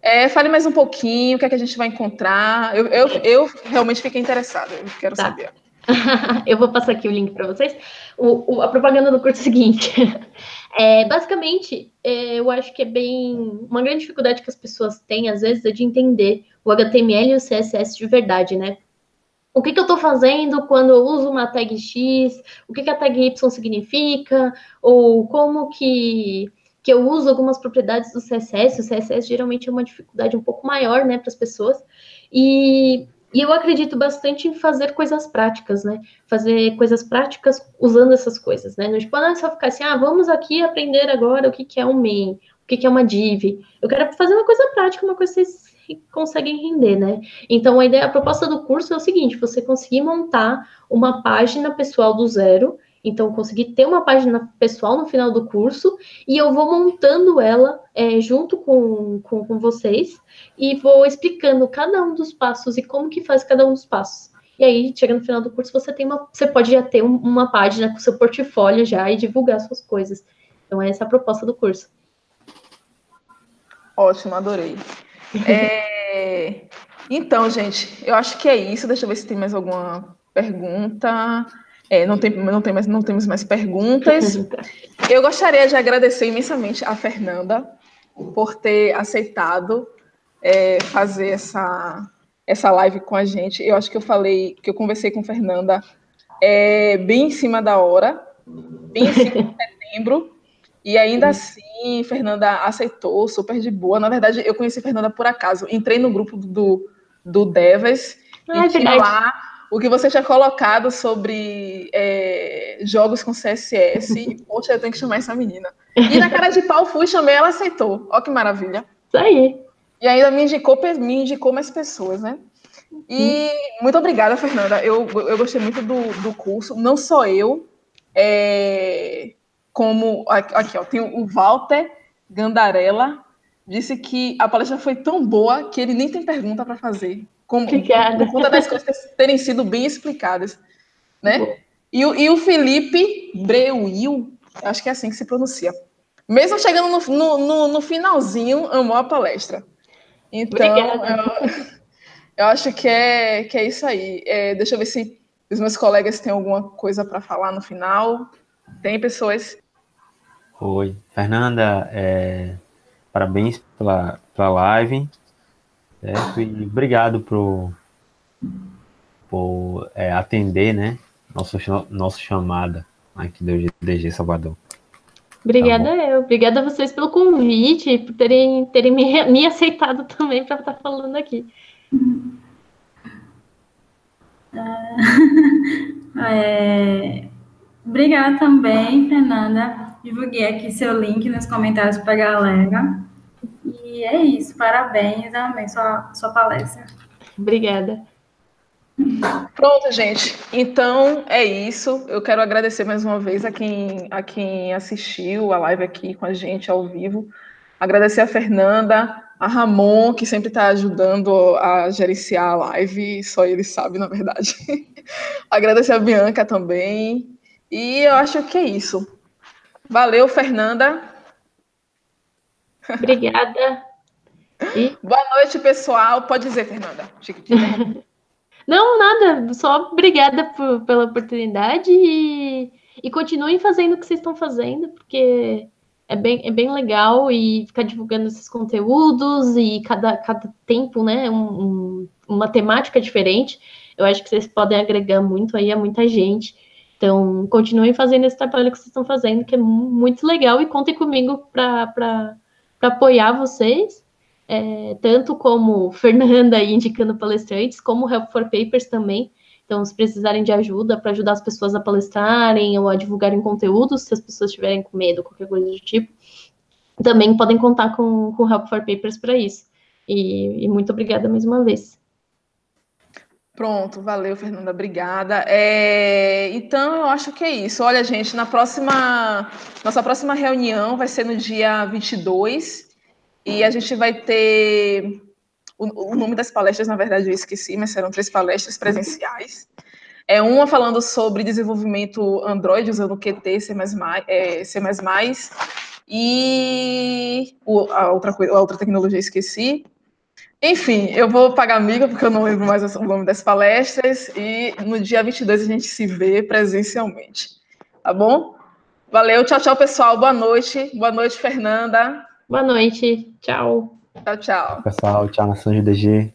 É, fale mais um pouquinho, o que é que a gente vai encontrar. Eu, eu, eu realmente fiquei interessada, eu quero tá. saber. <laughs> eu vou passar aqui o link para vocês. O, o, a propaganda do curso é o seguinte. <laughs> É, basicamente, é, eu acho que é bem. Uma grande dificuldade que as pessoas têm, às vezes, é de entender o HTML e o CSS de verdade, né? O que, que eu estou fazendo quando eu uso uma tag X, o que, que a tag Y significa, ou como que, que eu uso algumas propriedades do CSS. O CSS geralmente é uma dificuldade um pouco maior né, para as pessoas. E, e eu acredito bastante em fazer coisas práticas, né? Fazer coisas práticas usando essas coisas, né? Não tipo, não é só ficar assim, ah, vamos aqui aprender agora o que, que é um main, o que, que é uma div. Eu quero fazer uma coisa prática, uma coisa conseguem render, né? Então, a ideia, a proposta do curso é o seguinte: você conseguir montar uma página pessoal do zero. Então, conseguir ter uma página pessoal no final do curso e eu vou montando ela é, junto com, com, com vocês e vou explicando cada um dos passos e como que faz cada um dos passos. E aí, chega no final do curso, você tem uma, você pode já ter uma página com seu portfólio já e divulgar suas coisas. Então, essa é a proposta do curso. Ótimo, adorei. É... Então, gente, eu acho que é isso. Deixa eu ver se tem mais alguma pergunta. É, não, tem, não, tem mais, não temos mais perguntas. Eu gostaria de agradecer imensamente a Fernanda por ter aceitado é, fazer essa, essa live com a gente. Eu acho que eu falei, que eu conversei com a Fernanda é, bem em cima da hora, bem em cima de setembro. E ainda assim, Fernanda aceitou, super de boa. Na verdade, eu conheci Fernanda por acaso. Entrei no grupo do, do Devas ah, e tinha lá o que você tinha colocado sobre é, jogos com CSS. e, <laughs> poxa, eu tenho que chamar essa menina. E na cara de pau fui, chamei, ela aceitou. Ó que maravilha. Isso aí. E ainda me indicou, me indicou mais pessoas, né? E muito obrigada, Fernanda. Eu, eu gostei muito do, do curso. Não só eu. É, como aqui, ó, tem o Walter Gandarella disse que a palestra foi tão boa que ele nem tem pergunta para fazer. Como, Obrigada. Por conta das coisas terem sido bem explicadas, né? E o, e o Felipe Breuil, acho que é assim que se pronuncia. Mesmo chegando no, no, no, no finalzinho, amou a palestra. Então, eu, eu, acho que é, que é isso aí. É, deixa eu ver se os meus colegas têm alguma coisa para falar no final. Tem pessoas Oi, Fernanda, é, parabéns pela, pela live, certo? E obrigado por, por é, atender, né, nosso, nosso chamada aqui do DG Salvador. Obrigada tá eu, obrigada a vocês pelo convite, por terem, terem me, me aceitado também para estar falando aqui. <laughs> É, obrigada também, Fernanda, Divulguei aqui seu link nos comentários para a galera. E é isso. Parabéns, amei sua, sua palestra. Obrigada. <laughs> Pronto, gente. Então é isso. Eu quero agradecer mais uma vez a quem, a quem assistiu a live aqui com a gente ao vivo. Agradecer a Fernanda, a Ramon, que sempre está ajudando a gerenciar a live, só ele sabe, na verdade. <laughs> agradecer a Bianca também. E eu acho que é isso. Valeu, Fernanda. Obrigada. E... Boa noite, pessoal. Pode dizer, Fernanda. <laughs> Não, nada. Só obrigada por, pela oportunidade e, e continuem fazendo o que vocês estão fazendo, porque é bem, é bem legal e ficar divulgando esses conteúdos e cada, cada tempo, né, um, um, uma temática diferente. Eu acho que vocês podem agregar muito aí a muita gente. Então, continuem fazendo esse trabalho que vocês estão fazendo, que é muito legal, e contem comigo para apoiar vocês, é, tanto como Fernanda aí indicando palestrantes, como Help for Papers também. Então, se precisarem de ajuda para ajudar as pessoas a palestrarem ou a divulgarem conteúdos, se as pessoas estiverem com medo, qualquer coisa do tipo, também podem contar com, com Help for Papers para isso. E, e muito obrigada mais uma vez. Pronto, valeu, Fernanda, obrigada. É, então, eu acho que é isso. Olha, gente, na próxima, nossa próxima reunião vai ser no dia 22 e a gente vai ter o, o nome das palestras, na verdade, eu esqueci, mas serão três palestras presenciais. É uma falando sobre desenvolvimento Android usando Qt, C++, é, C++ e a outra, coisa, a outra tecnologia esqueci. Enfim, eu vou pagar amiga, porque eu não lembro mais o nome das palestras, e no dia 22 a gente se vê presencialmente. Tá bom? Valeu, tchau, tchau, pessoal. Boa noite. Boa noite, Fernanda. Boa noite. Tchau. Tchau, tchau. Pessoal, tchau, nação de DG.